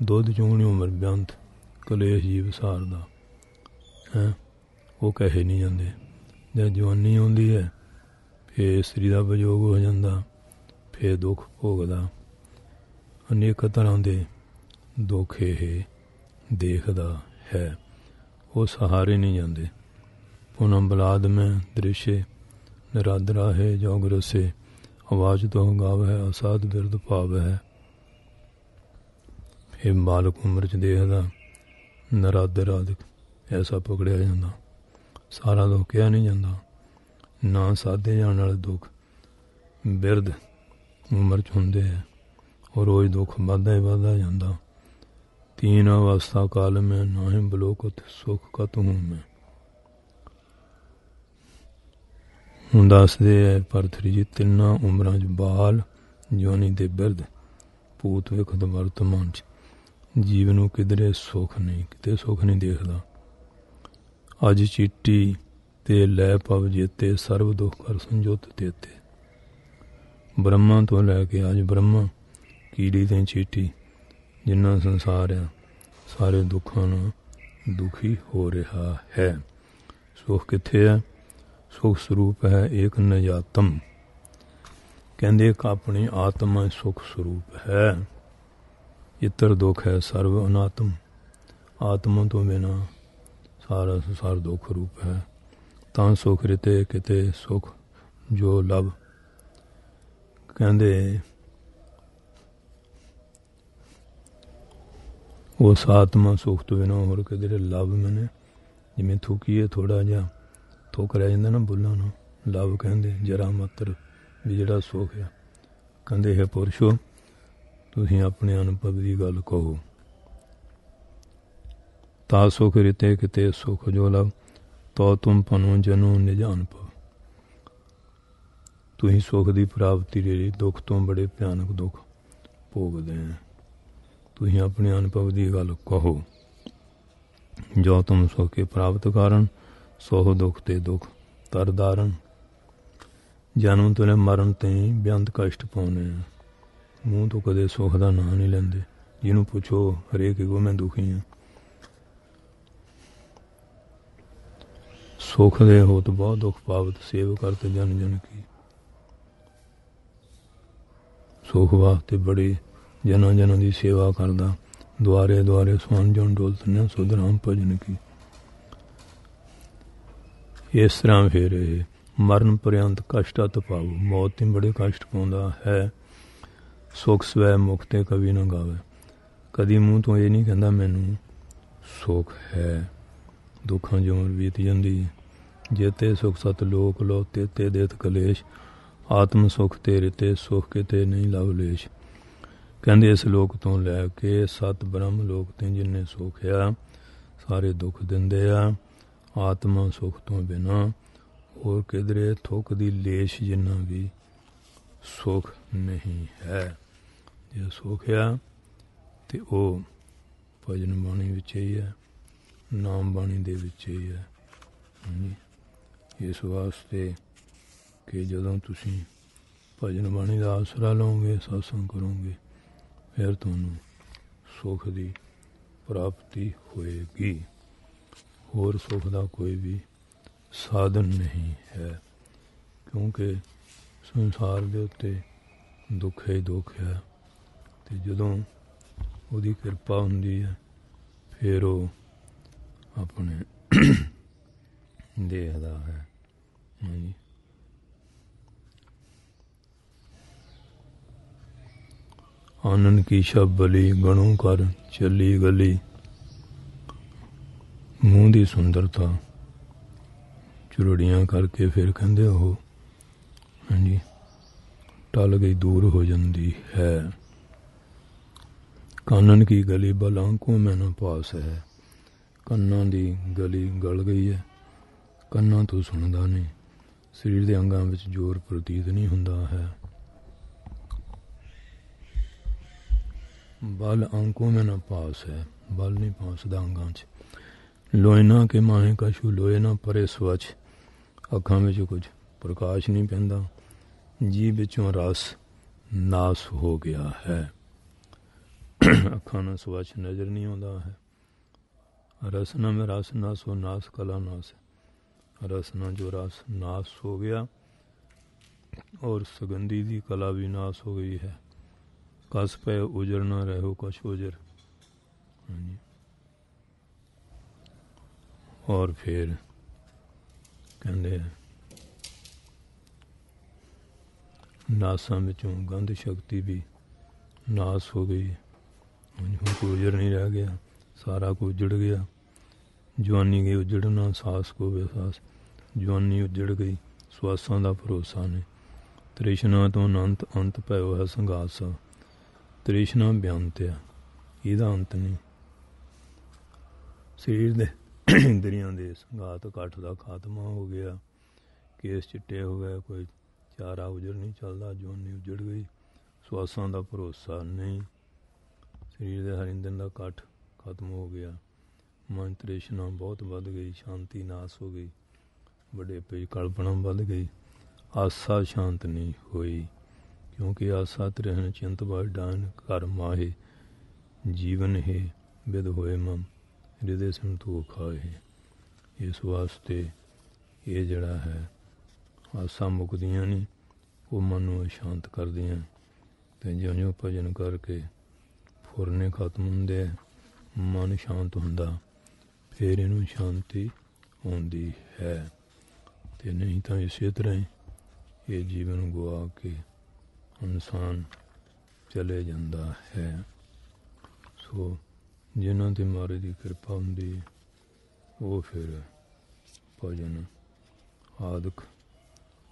ਦੁੱਧ ਚੋਣੀ ਉਮਰ ਬਿਆੰਤ ਕਲੇਸ਼ ਜੀਵ ਸਹਾਰਦਾ ਹੈ? ਉਹ ਕਹੇ ਨਹੀਂ ਜਾਂਦੇ। ਜਦ ਜਵਾਨੀ ਆਉਂਦੀ ਹੈ ਫੇ ਇਸਤਰੀ ਦਾ ਵਿਜੋਗ ਹੋ ਜਾਂਦਾ ਫੇ ਦੁੱਖ ਭੋਗਦਾ। ਅਨੇਕ ਤਰ੍ਹਾਂ ਦੇ ਦੁੱਖ ਇਹ ਦੇਖਦਾ ਹੈ। ਉਹ ਸਹਾਰੇ ਨਹੀਂ ਜਾਂਦੇ। ਪੁਨਮ ਬਲਾਦ ਮੈਂ ਦ੍ਰਿਸ਼ੇ ਨਿਰਾਦਰਾ ਹੈ, ਜੋਗ ਰਸੇ। ਆਵਾਜ਼ ਤੋਂ ਗਾਵ ਹੈ ਅਸਾਦ ਬਿਰਦ ਭਾਵ ਹੈ ਇਹ ਮਾਲਕ ਉਮਰ ਚ ਦੇਖਦਾ ਨਰਾਦਰ ਆਦਿਕ ਐਸਾ ਪਕੜਿਆ ਜਾਂਦਾ। ਸਾਰਾ ਦੁੱਖ ਕਿਹਾ ਨਹੀਂ ਜਾਂਦਾ। ਨਾ ਸਾਦੇ ਜਾਣ ਵਾਲੇ ਦੁੱਖ। ਬਿਰਦ ਉਮਰ ਚ ਹੁੰਦੇ ਆ ਉਹ ਰੋਜ਼ ਦੁੱਖ ਵੱਧਦਾ ਹੀ ਵੱਧਦਾ ਜਾਂਦਾ। ਤੀਨ ਅਵਸਥਾ ਕਾਲ ਮੈਂ ਨਾ ਹੀ ਬਲੋਕਤ ਸੁਖ ਕਤ ਹੂੰ ਮੈਂ। ਹੁਣ ਦੱਸਦੇ ਐ ਪਰਥਰੀ ਜੀ, ਤਿੰਨਾਂ ਉਮਰਾਂ 'ਚ ਬਾਲ, ਜਵਾਨੀ ਦੇ ਬਿਰਧ, ਭੂਤ ਵੇਖਦ ਵਰਤਮਾਨ 'ਚ। ਜੀਵ ਨੂੰ ਕਿਧਰੇ ਸੁੱਖ ਨਹੀਂ, ਕਿਤੇ ਸੁੱਖ ਨਹੀਂ ਦੇਖਦਾ। ਅੱਜ ਚੀਟੀ ਤੇ ਲੈ ਪਵ ਜੇਤੇ, ਸਰਬ ਦੁੱਖ ਕਰ ਸੰਜੋਤ ਦੇਤੇ ਬ੍ਰਹਮਾ ਤੋਂ ਲੈ ਕੇ ਅੱਜ ਬ੍ਰਹਮਾ, ਕੀੜੀ ਤੇ ਚੀਟੀ, ਜਿੰਨਾ ਸੰਸਾਰ ਆ, ਸਾਰੇ ਦੁੱਖਾਂ ਨਾਲ ਦੁਖੀ ਹੋ ਰਿਹਾ ਹੈ। ਸੁਖ ਕਿੱਥੇ ਹੈ ਸੁਖ ਸਰੂਪ ਹੈ ਏਕ ਨਜਾਤਮ। ਕਹਿੰਦੇ ਇੱਕ ਆਪਣੀ ਆਤਮਾ ਸੁਖ ਸਰੂਪ ਹੈ। ਇਤਰ ਦੁੱਖ ਹੈ ਸਰਵ ਅਨਾਤਮ। ਆਤਮਾ ਤੋਂ ਬਿਨਾ ਸਾਰਾ ਸੰਸਾਰ ਦੁੱਖ ਰੂਪ ਹੈ। ਤਾਂ ਸੁਖ ਰਿਤੇ ਕਿਤੇ ਸੁਖ, ਜੋ ਲਬ ਕਹਿੰਦੇ ਉਸ ਆਤਮਾ ਸੁਖ ਤੋਂ ਬਿਨਾਂ ਹੋਰ ਕਿਧਰੇ ਲਾਭ ਮੈਨੇ ਜਿਵੇਂ ਥੁਕੀਏ ਥੋੜਾ ਜਿਹਾ। ਸੁੱਖ ਰਹਿ ਜਾਂਦਾ ਨਾ ਬੁੱਲਾਂ ਨੂੰ, ਲਵ ਕਹਿੰਦੇ, ਜਰਾ ਮਾਤਰ ਵੀ ਜਿਹੜਾ ਸੁਖ ਆ। ਕਹਿੰਦੇ, ਹੈ ਪੁਰਸ਼ੋ, ਤੁਸੀਂ ਆਪਣੇ ਅਨੁਭਵ ਦੀ ਗੱਲ ਕਹੋ। ਤਾ ਸੁਖ ਰਿਤੇ ਕਿਤੇ ਸੁਖ ਜੋ ਲਵ, ਤੋ ਤੁਮ ਪਨੋ ਜਨੋ ਨਿਜ ਅਨੁਭਵ। ਤੁਸੀਂ ਸੁਖ ਦੀ ਪ੍ਰਾਪਤੀ ਲਈ ਦੁੱਖ ਤੋਂ ਬੜੇ ਭਿਆਨਕ ਦੁੱਖ ਭੋਗਦੇ ਆ। ਤੁਸੀਂ ਆਪਣੇ ਅਨੁਭਵ ਦੀ ਗੱਲ ਕਹੋ। ਜੋ ਤੁਮ ਸੁਖ ਕੇ ਪ੍ਰਾਪਤ ਕਾਰਨ ਸੋ ਦੁੱਖ ਤੇ ਦੁੱਖ ਤਰਦਾਰਨ ਜਨਮ ਤੋਂ ਲੈ ਮਰਨ ਤੇ ਬਿਆੰਤ ਕਸ਼ਟ ਪਾਉਨੇ ਮੂੰਹ ਤੋਂ ਕਦੇ ਸੁਖ ਦਾ ਨਾਂ ਨਹੀਂ ਲੈਂਦੇ। ਜਿਹਨੂੰ ਪੁੱਛੋ, ਹਰੇਕ ਕੋ ਮੈਂ ਦੁਖੀ ਹਾਂ ਸੁਖ ਦੇ ਹੋਤ ਬਹੁਤ ਦੁੱਖ ਪਾਵਤ ਸੇਵ ਕਰਤੇ ਜਨ ਜਨ ਕੀ। ਸੁਖ ਵਾਸਤੇ ਬੜੇ ਜਨਾਂ ਜਨਾਂ ਦੀ ਸੇਵਾ ਕਰਦਾ। ਦੁਆਰੇ ਦੁਆਰੇ ਸਵਨ ਜਨ ਡੋਲਤ ਨੇ ਸੁਧਰਾਮ ਭਜਨ ਕੀ। ਇਸ ਤਰ੍ਹਾਂ ਫਿਰ ਇਹ ਮਰਨ ਪਰਯੰਤ ਕਸ਼ਟਤ ਪਾਉ ਮੌਤ ਤੇ ਬੜੇ ਕਸ਼ਟ ਪਾਉਂਦਾ ਹੈ। ਸੁਖ ਸਵੈ ਮੁਕਤੇ ਕਵੀ ਨਾ ਗਾਵੇ। ਕਦੀ ਮੂੰਹ ਤੋਂ ਇਹ ਨਹੀਂ ਕਹਿੰਦਾ ਮੈਨੂੰ ਸੁਖ ਹੈ। ਦੁੱਖਾਂ ਜਿਉਂ ਬੀਤ ਜਾਂਦੀ, ਜੇਤੇ ਸੁਖ ਸਤ ਲੋਕ ਲੋ ਤੇ ਦੇਤ ਕਲੇਸ਼। ਆਤਮ ਸੁਖ ਤੇ ਰਿਤੇ ਸੁਖ ਕਿਤੇ ਨਹੀਂ ਲਵ ਲੇਸ਼। ਕਹਿੰਦੇ ਇਸ ਲੋਕ ਤੋਂ ਲੈ ਕੇ ਸਤ ਬ੍ਰਹਮ ਲੋਕ ਤੇ ਜਿੰਨੇ ਸੁਖ ਆ, ਸਾਰੇ ਦੁੱਖ ਦਿੰਦੇ ਆ। ਆਤਮਾ ਸੁਖ ਤੋਂ ਬਿਨਾ, ਹੋਰ ਕਿਧਰੇ ਥੁੱਕ ਦੀ ਲੇਸ਼ ਜਿੰਨਾ ਵੀ ਸੁਖ ਨਹੀਂ ਹੈ। ਜੇ ਸੁਖ ਆ, ਤੇ ਉਹ ਭਜਨ ਬਾਣੀ ਵਿੱਚ ਹੀ ਹੈ, ਨਾਮ ਬਾਣੀ ਦੇ ਵਿੱਚ ਹੀ ਹੈ। ਇਸ ਵਾਸਤੇ ਕਿ ਜਦੋਂ ਤੁਸੀਂ ਭਜਨ ਬਾਣੀ ਦਾ ਆਸਰਾ ਲਓਗੇ satsang ਕਰੋਗੇ, ਫਿਰ ਤੁਹਾਨੂੰ ਸੁਖ ਦੀ ਪ੍ਰਾਪਤੀ ਹੋਏਗੀ। ਹੋਰ ਸੁਖ ਦਾ ਕੋਈ ਵੀ ਸਾਧਨ ਨਹੀਂ ਹੈ। ਕਿਉਂਕਿ ਸੰਸਾਰ ਦੇ ਉੱਤੇ ਦੁੱਖ ਹੀ ਦੁੱਖ ਹੈ। ਤੇ ਜਦੋਂ ਉਹਦੀ ਕਿਰਪਾ ਹੁੰਦੀ ਹੈ, ਫਿਰ ਉਹ ਆਪਣੇ ਦੇਖਦਾ ਹੈ। ਹਾਂਜੀ। ਆਨੰਦ ਕੀ ਸ਼ਬਲੀ ਗਣੋਂ ਕਰ ਚੱਲੀ ਗਲੀ। ਮੂੰਹ ਦੀ ਸੁੰਦਰਤਾ। ਚੁਰੜੀਆਂ ਕਰਕੇ ਫਿਰ ਕਹਿੰਦੇ ਉਹ, ਹਾਂਜੀ, ਟਲ ਗਈ, ਦੂਰ ਹੋ ਜਾਂਦੀ ਹੈ। ਕਾਨਨ ਕੀ ਗਲੀ ਬਲਾਂਕੋਂ ਮੈਂ ਨਾ ਪਾਸ ਹੈ। ਕੰਨਾਂ ਦੀ ਗਲੀ ਗਲ ਗਈ ਹੈ। ਕੰਨਾਂ ਤੋਂ ਸੁਣਦਾ ਨਹੀਂ। ਸਰੀਰ ਦੇ ਅੰਗਾਂ ਵਿੱਚ ਜ਼ੋਰ ਪ੍ਰਤੀਤ ਨਹੀਂ ਹੁੰਦਾ ਹੈ। ਬਲ ਅੰਕੋਂ ਮੈਂ ਨਾ ਪਾਸ ਹੈ। ਬਲ ਨਹੀਂ ਪਹੁੰਚਦਾ ਅੰਗਾਂ 'ਚ। ਲੋਏ ਨਾ ਕਿ ਮਾਹੇ ਕਛੂ ਲੋਏ ਨਾ ਪਰੇ ਸਵਚ ਅੱਖਾਂ ਵਿੱਚ ਕੁਝ ਪ੍ਰਕਾਸ਼ ਨਹੀਂ ਪੈਂਦਾ। ਜੀ ਵਿੱਚੋਂ ਰਸ ਨਾਸ ਹੋ ਗਿਆ ਹੈ। ਅੱਖਾਂ ਨੂੰ ਸਵਚ ਨਜ਼ਰ ਨਹੀਂ ਆਉਂਦਾ ਹੈ। ਰਸ ਨਾ ਮੈਂ ਰਸ ਨਾਸ ਹੋ, ਨਾਸ ਕਲਾ ਨਾਸ। ਰਸ ਨਾ ਜੋ ਰਸ ਨਾਸ ਹੋ ਗਿਆ, ਔਰ ਸੁਗੰਧੀ ਦੀ ਕਲਾ ਵੀ ਨਾਸ ਹੋ ਗਈ ਹੈ। ਕਸ ਪੈ ਉਜਰ ਨਾ ਰਹੋ, ਕਛ ਉਜਰ ਹਾਂਜੀ। ਔਰ ਫਿਰ ਕਹਿੰਦੇ ਨਾਸਾਂ ਵਿੱਚੋਂ ਗੰਧ ਸ਼ਕਤੀ ਵੀ ਨਾਸ ਹੋ ਗਈ। ਹੁਣ ਕੋਈ ਉਜੜ ਨਹੀਂ ਰਹਿ ਗਿਆ, ਸਾਰਾ ਕੁਝ ਉਜੜ ਗਿਆ। ਜਵਾਨੀ ਗਈ, ਉਜੜਨਾ ਸਾਸ ਕੋ ਵਿਸਾਸ ਜਵਾਨੀ ਉਜੜ ਗਈ, ਸਵਾਸਾਂ ਦਾ ਭਰੋਸਾ ਨੇ ਤ੍ਰਿਸ਼ਨਾ ਤੋਂ ਅਨੰਤ ਅੰਤ ਭਇਓ ਹੈ ਸੰਗਾਸ ਤ੍ਰਿਸ਼ਨਾ ਬਿਆੰਤਿਆ, ਇਹਦਾ ਅੰਤ ਨਹੀਂ। ਸਰੀਰ ਦੇ ਇੰਦਰੀਆਂ ਦੇ ਸੰਘਾਤ ਇਕੱਠ ਦਾ ਖਾਤਮਾ ਹੋ ਗਿਆ। ਕੇਸ ਚਿੱਟੇ ਹੋ ਗਏ, ਕੋਈ ਚਾਰਾ ਉਜੜ ਨਹੀਂ ਚੱਲਦਾ, ਜਵਾਨੀ ਉਜੜ ਗਈ। ਸਵਾਸਾਂ ਦਾ ਭਰੋਸਾ ਨਹੀਂ। ਸਰੀਰ ਦੇ ਹਰ ਇੰਦਨ ਦਾ ਇਕੱਠ ਖਤਮ ਹੋ ਗਿਆ। ਮਨ ਤ੍ਰਿਸ਼ਨਾ ਬਹੁਤ ਵੱਧ ਗਈ, ਸ਼ਾਂਤੀ ਨਾਸ ਹੋ ਗਈ। ਵੱਡੇ ਪੇ ਕਲਪਨਾ ਵੱਧ ਗਈ। ਆਸਾ ਸ਼ਾਂਤ ਨਹੀਂ ਹੋਈ, ਕਿਉਂਕਿ ਆਸਾ ਤ੍ਰਿਹਨ ਚਿੰਤ ਬਾਡਾਨ ਕਰ ਮਾਹੇ, ਜੀਵਨ ਹੈ ਵਿਦ ਹੋਏ ਮਮ। ਹਿਰਦੇ ਸੰਤੋਖ ਆਏ। ਇਸ ਵਾਸਤੇ ਇਹ ਜਿਹੜਾ ਹੈ ਆਸਾਂ ਮੁਕਦੀਆਂ ਨੇ ਉਹ ਮਨ ਨੂੰ ਸ਼ਾਂਤ ਕਰਦੀਆਂ ਤੇ ਜਿਉਂ-ਜਿਉਂ ਭਜਨ ਕਰਕੇ ਫੁਰਨੇ ਖਤਮ ਹੁੰਦੇ ਆ, ਮਨ ਸ਼ਾਂਤ ਹੁੰਦਾ ਫਿਰ ਇਹਨੂੰ ਸ਼ਾਂਤੀ ਆਉਂਦੀ ਹੈ। ਤੇ ਨਹੀਂ ਤਾਂ ਇਸੇ ਤਰ੍ਹਾਂ ਹੀ ਇਹ ਜੀਵਨ ਗਵਾ ਕੇ ਇਨਸਾਨ ਚਲੇ ਜਾਂਦਾ ਹੈ। ਸੋ ਜਿਨ੍ਹਾਂ ਤੇ ਮਾਰੇ ਦੀ ਕਿਰਪਾ ਹੁੰਦੀ ਹੈ, ਉਹ ਫਿਰ ਭਜਨ ਆਦਿਕ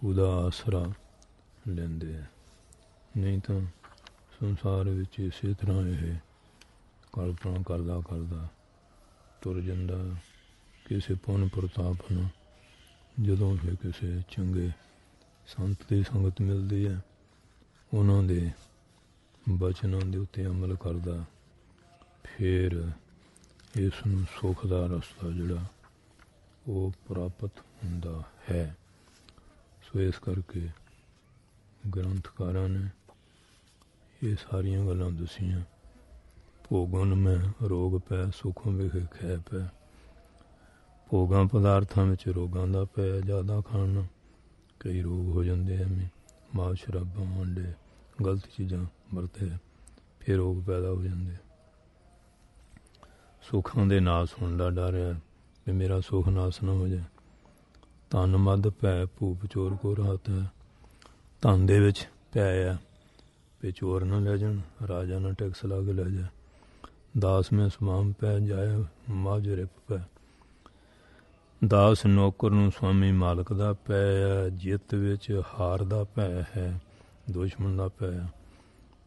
ਉਹਦਾ ਆਸਰਾ ਲੈਂਦੇ ਹੈ ਨਹੀਂ ਤਾਂ ਸੰਸਾਰ ਵਿੱਚ ਇਸੇ ਤਰ੍ਹਾਂ ਇਹ ਕਲਪਨਾ ਕਰਦਾ ਕਰਦਾ ਤੁਰ ਜਾਂਦਾ ਕਿਸੇ ਪੁੰਨ ਪ੍ਰਤਾਪ ਨੂੰ। ਜਦੋਂ ਫਿਰ ਕਿਸੇ ਚੰਗੇ ਸੰਤ ਦੀ ਸੰਗਤ ਮਿਲਦੀ ਹੈ ਉਹਨਾਂ ਦੇ ਬਚਨਾਂ ਦੇ ਉੱਤੇ ਅਮਲ ਕਰਦਾ ਫਿਰ ਇਸ ਨੂੰ ਸੁਖ ਦਾ ਰਸਤਾ ਜਿਹੜਾ ਉਹ ਪ੍ਰਾਪਤ ਹੁੰਦਾ ਹੈ। ਸੋ ਇਸ ਕਰਕੇ ਗ੍ਰੰਥਕਾਰਾਂ ਨੇ ਇਹ ਸਾਰੀਆਂ ਗੱਲਾਂ ਦਸੀਆਂ। ਭੋਗਨ ਮੈਂ ਰੋਗ ਪੈ, ਸੁਖੋਂ ਵਿਖੇ ਖੈ ਪੈ। ਭੋਗਾਂ ਪਦਾਰਥਾਂ ਵਿੱਚ ਰੋਗਾਂ ਦਾ ਪੈ, ਜ਼ਿਆਦਾ ਖਾਣ ਕਈ ਰੋਗ ਹੋ ਜਾਂਦੇ ਐਵੇਂ। ਮਾਂ ਸ਼ਰਾਬਾਂ, ਆਂਡੇ, ਗਲਤ ਚੀਜ਼ਾਂ ਵਰਤੇ, ਫਿਰ ਰੋਗ ਪੈਦਾ ਹੋ ਜਾਂਦੇ। ਸੁਖਾਂ ਦੇ ਨਾਸ ਹੋਣ ਦਾ ਡਰ ਹੈ ਕਿ ਮੇਰਾ ਸੁਖ ਨਾਸ ਨਾ ਹੋ ਜਾਏ। ਤਨ ਮਦ ਭੈ, ਭੂਪ ਚੋਰ ਕੋ ਰਾਤ ਹੈ। ਧਨ ਦੇ ਵਿੱਚ ਭੈ ਹੈ ਵੀ ਚੋਰ ਨਾ ਲੈ ਜਾਣ, ਰਾਜਾ ਨਾ ਟੈਕਸ ਲਾ ਕੇ ਲੈ ਜਾ ਦਾਸ ਮੈਂ ਸਮਾਮ ਪੈ ਜਾਏ ਮਾਜਰੇ ਪੈ ਦਾਸ ਨੌਕਰ ਨੂੰ ਸਵਾਮੀ ਮਾਲਕ ਦਾ ਪੈ ਹੈ, ਜਿੱਤ ਵਿੱਚ ਹਾਰ ਦਾ ਭੈ ਹੈ, ਦੁਸ਼ਮਣ ਦਾ ਭੈ ਆ।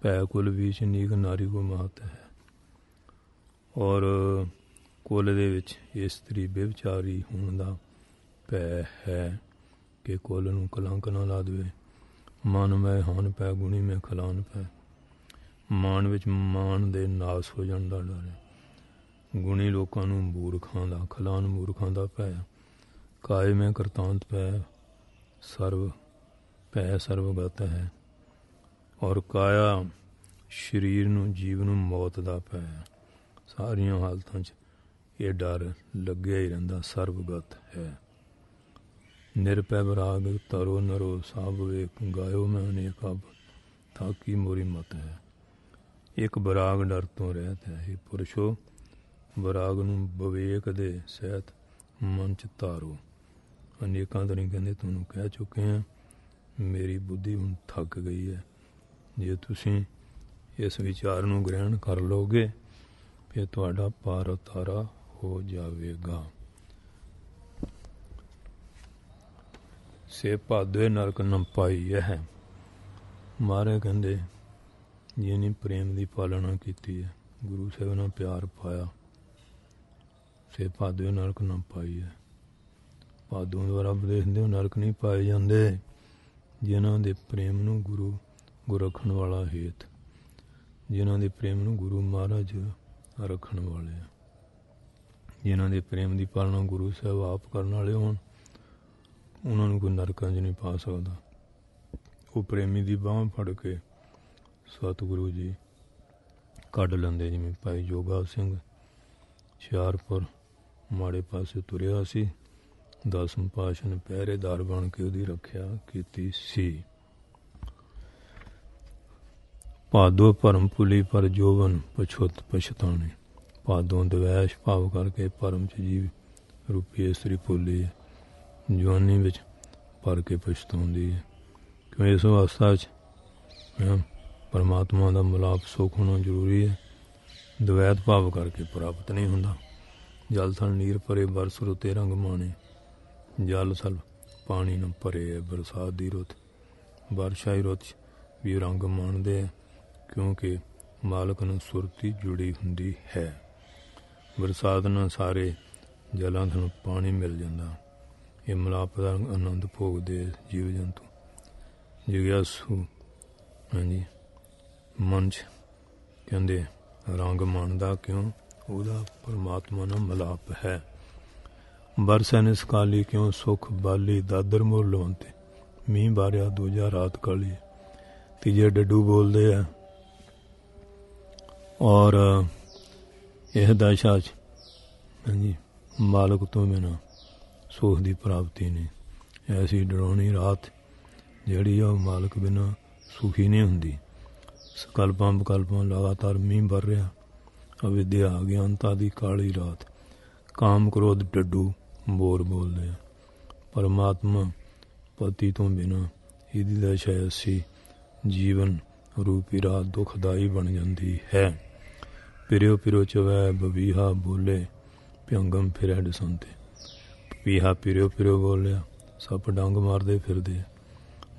ਭੈ ਕੁਲ ਵਿੱਚ ਨੀਕ ਨਾਰੀ ਕੋ ਮਾਤ ਹੈ। ਔਰ ਕੁਲ ਦੇ ਵਿੱਚ ਇਸਤਰੀ ਬੇਵਿਚਾਰੀ ਹੋਣ ਦਾ ਭੈ ਹੈ ਕਿ ਕੁਲ ਨੂੰ ਕਲੰਕ ਨਾ ਲਾ ਦੇਵੇ। ਮਨ ਮੈਂ ਹਾਨ ਪੈ, ਗੁਣੀ ਮੈਂ ਖਲਾਨ ਪੈ। ਮਾਨ ਵਿੱਚ ਮਾਨ ਦੇ ਨਾਸ ਹੋ ਜਾਣ ਦਾ ਡਰ ਹੈ। ਗੁਣੀ ਲੋਕਾਂ ਨੂੰ ਮੂਰਖਾਂ ਦਾ, ਖਲਾਨ ਮੂਰਖਾਂ ਦਾ ਪੈ ਕਾਇ ਮੈਂ ਕਰਤਾਂਤ ਪੈ, ਸਰਵ ਪੈ ਸਰਵਗਤ ਹੈ। ਔਰ ਕਾਇਆ ਸਰੀਰ ਨੂੰ, ਜੀਵ ਨੂੰ ਮੌਤ ਦਾ ਪੈ ਸਾਰੀਆਂ ਹਾਲਤਾਂ 'ਚ ਇਹ ਡਰ ਲੱਗਿਆ ਹੀ ਰਹਿੰਦਾ, ਸਰਵਗਤ ਹੈ। ਨਿਰਪੈ ਬਰਾਗ ਤਰੋ ਨਰੋ, ਸਭ ਵੇਖ ਗਾਇਓ ਮੈਂ ਅਨੇਕ ਅਬ, ਥਾਕੀ ਮੋਰੀ ਮਤ ਹੈ। ਇੱਕ ਬਰਾਗ ਡਰ ਤੋਂ ਰਹਿਤ ਹੈ ਇਹ ਪੁਰਸ਼ੋ ਬਰਾਗ ਨੂੰ ਵਿਵੇਕ ਦੇ ਸਹਿਤ ਮਨ ਚ ਧਾਰੋ। ਅਨੇਕਾਂ ਤਰੀ ਕਹਿੰਦੇ, ਤੁਹਾਨੂੰ ਕਹਿ ਚੁੱਕੇ ਆ ਮੇਰੀ ਬੁੱਧੀ ਹੁਣ ਥੱਕ ਗਈ ਹੈ। ਜੇ ਤੁਸੀਂ ਇਸ ਵਿਚਾਰ ਨੂੰ ਗ੍ਰਹਿਣ ਕਰ ਲੋਗੇ ਫਿਰ ਤੁਹਾਡਾ ਪਾਰ ਉਤਾਰਾ ਹੋ ਜਾਵੇਗਾ। ਸੇ ਭਾਦੇ ਨਰਕ ਨ ਪਾਈ ਹੈ ਮਾਰੇ ਕਹਿੰਦੇ ਜਿਹਨੇ ਪ੍ਰੇਮ ਦੀ ਪਾਲਣਾ ਕੀਤੀ ਹੈ, ਗੁਰੂ ਸਾਹਿਬ ਨਾਲ ਪਿਆਰ ਪਾਇਆ, ਸੇ ਭਾਦੇ ਨਰਕ ਨ ਪਾਈ ਹੈ ਭਾਦੋਂ ਦੁਆਰਾ ਉਪਦੇਸ਼ ਦਿੰਦੇ ਨਰਕ ਨਹੀਂ ਪਾਏ ਜਾਂਦੇ, ਜਿਨ੍ਹਾਂ ਦੇ ਪ੍ਰੇਮ ਨੂੰ ਗੁਰੂ ਗੁਰੂ ਰੱਖਣ ਵਾਲਾ ਹੇਤ। ਜਿਨ੍ਹਾਂ ਦੇ ਪ੍ਰੇਮ ਨੂੰ ਗੁਰੂ ਮਹਾਰਾਜ ਰੱਖਣ ਵਾਲੇ ਆ। ਜਿਨ੍ਹਾਂ ਦੇ ਪ੍ਰੇਮ ਦੀ ਪਾਲਣਾ ਗੁਰੂ ਸਾਹਿਬ ਆਪ ਕਰਨ ਵਾਲੇ ਹੋਣ, ਉਹਨਾਂ ਨੂੰ ਕੋਈ ਨਰਕਾਂ 'ਚ ਨਹੀਂ ਪਾ ਸਕਦਾ। ਉਹ ਪ੍ਰੇਮੀ ਦੀ ਬਾਹ ਫੜ ਕੇ ਸਤਿਗੁਰੂ ਜੀ ਕੱਢ ਲੈਂਦੇ, ਜਿਵੇਂ ਭਾਈ ਜੋਗਾ ਸਿੰਘ ਹੁਸ਼ਿਆਰਪੁਰ ਮਾੜੇ ਪਾਸੇ ਤੁਰਿਆ ਸੀ, ਦਸਮ ਪਾਸ਼ਾ ਪਹਿਰੇਦਾਰ ਬਣ ਕੇ ਉਹਦੀ ਰੱਖਿਆ ਕੀਤੀ ਸੀ। ਭਾਦੋ ਭਰਮ ਪੁਲੀ ਪਰ ਜੋਵਨ ਪਛੁੱਤ ਪਛਤਾਣੇ ਪਾਦੋਂ ਦਵੈਸ਼ ਭਾਵ ਕਰਕੇ ਭਰਮ ਚ ਜੀਵ, ਰੂਪੀ ਇਸਤਰੀ ਪੁੱਲੀ ਜਵਾਨੀ ਵਿੱਚ ਭਰ ਕੇ ਪਛਤਾਉਂਦੀ ਹੈ। ਕਿਉਂ ਇਸ ਅਵਸਥਾ 'ਚ ਪਰਮਾਤਮਾ ਦਾ ਮਿਲਾਪ ਸੁਖ ਹੋਣਾ ਜ਼ਰੂਰੀ ਹੈ। ਦਵੈਤ ਭਾਵ ਕਰਕੇ ਪ੍ਰਾਪਤ ਨਹੀਂ ਹੁੰਦਾ। ਜਲ ਥਲ ਨੀਰ ਭਰੇ ਬਰਸ ਰੁਤੇ ਰੰਗ ਮਾਣੇ। ਜਲ ਥਲ ਪਾਣੀ ਨੂੰ ਭਰੇ ਹੈ ਬਰਸਾਤ ਦੀ ਰੁੱਤ। ਬਾਰਿਸ਼ਾਈ ਰੁੱਤ ਵੀ ਰੰਗ ਮਾਣਦੇ ਹੈ। ਕਿਉਂਕਿ ਮਾਲਕ ਨੂੰ ਸੁਰਤੀ ਜੁੜੀ ਹੁੰਦੀ ਹੈ। ਬਰਸਾਤ ਨਾਲ ਸਾਰੇ ਜਲਾਂ ਤੋਂ ਪਾਣੀ ਮਿਲ ਜਾਂਦਾ। ਇਹ ਮਲਾਪ ਦਾ ਆਨੰਦ ਭੋਗਦੇ ਜੀਵ ਜੰਤੂ ਜਿਗਿਆਸੂ, ਹਾਂਜੀ ਮਨ ਚ ਕਹਿੰਦੇ, ਰੰਗ ਮੰਨਦਾ ਕਿਉਂ? ਉਹਦਾ ਪਰਮਾਤਮਾ ਨਾਲ ਮਲਾਪ ਹੈ। ਬਰਸਾ ਨੇ ਸਕਾਲੀ ਕਿਉਂ ਸੁਖ ਬਾਲੀ ਦਾਦਰ ਮੋਰ ਲਵੰਤੇ ਮੀਂਹ ਬਾਰਿਆ ਦੂਜਾ ਰਾਤ ਕਾਲੀ। ਤੀਜੇ ਡੱਡੂ ਬੋਲਦੇ ਆ ਔਰ ਇਹ ਦਸ਼ਾ ਚ, ਹਾਂਜੀ, ਮਾਲਕ ਤੋਂ ਬਿਨਾ ਸੁਖ ਦੀ ਪ੍ਰਾਪਤੀ ਨਹੀਂ। ਐਸੀ ਡਰਾਉਣੀ ਰਾਤ ਜਿਹੜੀ ਆ ਉਹ ਮਾਲਕ ਬਿਨਾ ਸੁਖੀ ਨਹੀਂ ਹੁੰਦੀ। ਸਕਲਪਾਂ ਵਿਕਲਪਾਂ ਲਗਾਤਾਰ ਮੀਂਹ ਵਰ ਰਿਹਾ। ਅਵਿਦਿਆ ਅਗਿਆਨਤਾ ਦੀ ਕਾਲੀ ਰਾਤ। ਕਾਮ ਕ੍ਰੋਧ ਡੱਡੂ ਬੋਰ ਬੋਲਦੇ ਆ। ਪਰਮਾਤਮਾ ਪਤੀ ਤੋਂ ਬਿਨਾ ਇਹਦੀ ਦਸ਼ਾ ਐਸੀ ਜੀਵਨ ਰੂਪੀ ਰਾਤ ਦੁਖਦਾਈ ਬਣ ਜਾਂਦੀ ਹੈ। ਪਿਰਿਓ ਪਿਰੋ ਚਵੈ ਬਵੀਹਾ ਬੋਲੇ ਪਿੰਗਮ ਫਿਰੈ ਦਸੰਤੇ ਪੀਹਾ ਪਿਰਿਓ ਪਿਰਿਓ ਬੋਲਿਆ, ਸੱਪ ਡੰਗ ਮਾਰਦੇ ਫਿਰਦੇ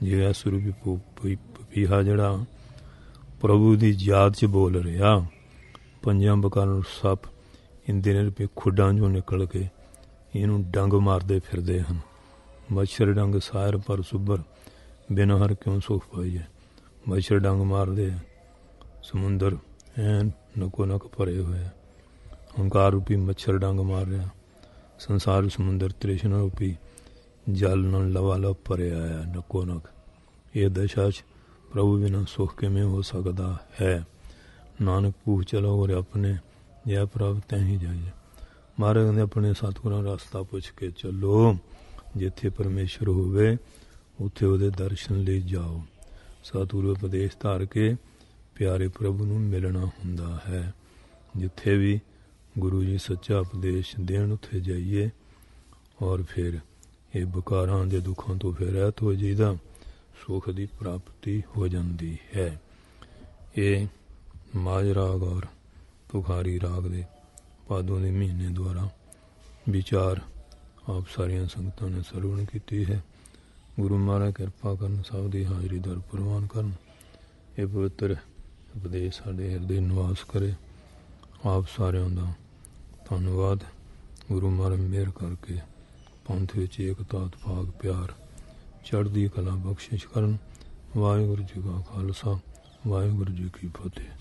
ਜਿਹੜਾ ਸਰੂਪੀ ਪੀਹਾ ਜਿਹੜਾ ਪ੍ਰਭੂ ਦੀ ਯਾਦ 'ਚ ਬੋਲ ਰਿਹਾ, ਪੰਜਾਂ ਬਕਾਂ ਨੂੰ ਸੱਪ ਇੰਦੇ ਨੇ ਰੁਪਏ ਖੁੱਡਾਂ ਚੋਂ ਨਿਕਲ ਕੇ ਇਹਨੂੰ ਡੰਗ ਮਾਰਦੇ ਫਿਰਦੇ ਹਨ। ਮੱਛਰ ਡੰਗ ਸਾਇਰ ਪਰ ਸੁਬਰ ਬਿਨ ਹਰ ਕਿਉਂ ਸੁਖ ਪਾਈਏ ਮੱਛਰ ਡੰਗ ਮਾਰਦੇ ਆ। ਸਮੁੰਦਰ ਐਨ ਨਕੋ ਨਕ ਭਰੇ ਹੋਏ ਹੰਕਾਰ ਰੂਪੀ ਮੱਛਰ ਡੰਗ ਮਾਰ ਰਿਹਾ। ਸੰਸਾਰ ਸਮੁੰਦਰ ਤ੍ਰਿਸ਼ਨਾ ਰੂਪੀ ਜਲ ਨਾਲ ਲਵਾਲਾ ਭਰਿਆ ਆ ਨਕੋ ਨਕ। ਇਹ ਦਸ਼ਾ ਚ ਪ੍ਰਭੂ ਬਿਨਾਂ ਸੁਖ ਕਿਵੇਂ ਹੋ ਸਕਦਾ ਹੈ? ਨਾਨਕ ਪੂਛ ਚਲੋ ਔਰ ਆਪਣੇ, ਜੈ ਪ੍ਰਭ ਤੈ ਹੀ ਜਾਈਏ। ਮਹਾਰਾਜ ਨੇ ਆਪਣੇ ਸਤਿਗੁਰਾਂ ਰਸਤਾ ਪੁੱਛ ਕੇ ਚੱਲੋ। ਜਿੱਥੇ ਪਰਮੇਸ਼ਰ ਹੋਵੇ, ਉੱਥੇ ਉਹਦੇ ਦਰਸ਼ਨ ਲਈ ਜਾਓ। ਸਤਿਗੁਰੂ ਉਪਦੇਸ਼ ਧਾਰ ਕੇ ਪਿਆਰੇ ਪ੍ਰਭੂ ਨੂੰ ਮਿਲਣਾ ਹੁੰਦਾ ਹੈ। ਜਿੱਥੇ ਵੀ ਗੁਰੂ ਜੀ ਸੱਚਾ ਉਪਦੇਸ਼ ਦੇਣ, ਉੱਥੇ ਜਾਈਏ ਔਰ ਫਿਰ ਇਹ ਬੁਕਾਰਾਂ ਦੇ ਦੁੱਖਾਂ ਤੋਂ ਫਿਰ ਰਹਿਤ ਹੋ ਜਾਈਦਾ, ਸੁਖ ਦੀ ਪ੍ਰਾਪਤੀ ਹੋ ਜਾਂਦੀ ਹੈ। ਇਹ ਮਾਜ ਰਾਗ ਔਰ ਪੁਖਾਰੀ ਰਾਗ ਦੇ ਪਾਦੋਂ ਦੇ ਮਹੀਨੇ ਦੁਆਰਾ ਵਿਚਾਰ ਆਪ ਸਾਰੀਆਂ ਸੰਗਤਾਂ ਨੇ ਸਰਵਣ ਕੀਤੀ ਹੈ। ਗੁਰੂ ਮਹਾਰਾਜ ਕਿਰਪਾ ਕਰਨ, ਸਭ ਦੀ ਹਾਜ਼ਰੀ ਦਰ ਪ੍ਰਵਾਨ ਕਰਨ। ਇਹ ਪਵਿੱਤਰ ਉਪਦੇਸ਼ ਸਾਡੇ ਹਿਰਦੇ ਨਿਵਾਸ ਕਰੇ। ਆਪ ਸਾਰਿਆਂ ਦਾ ਧੰਨਵਾਦ। ਗੁਰੂ ਮਹਾਰਾਜ ਮਿਹਰ ਕਰਕੇ ਪੰਥ ਵਿੱਚ ਏਕਤਾ ਭਾਗ ਪਿਆਰ, ਚੜ੍ਹਦੀ ਕਲਾ ਬਖਸ਼ਿਸ਼ ਕਰਨ। ਵਾਹਿਗੁਰੂ ਜੀ ਕਾ ਖਾਲਸਾ, ਵਾਹਿਗੁਰੂ ਜੀ ਕੀ ਫਤਿਹ।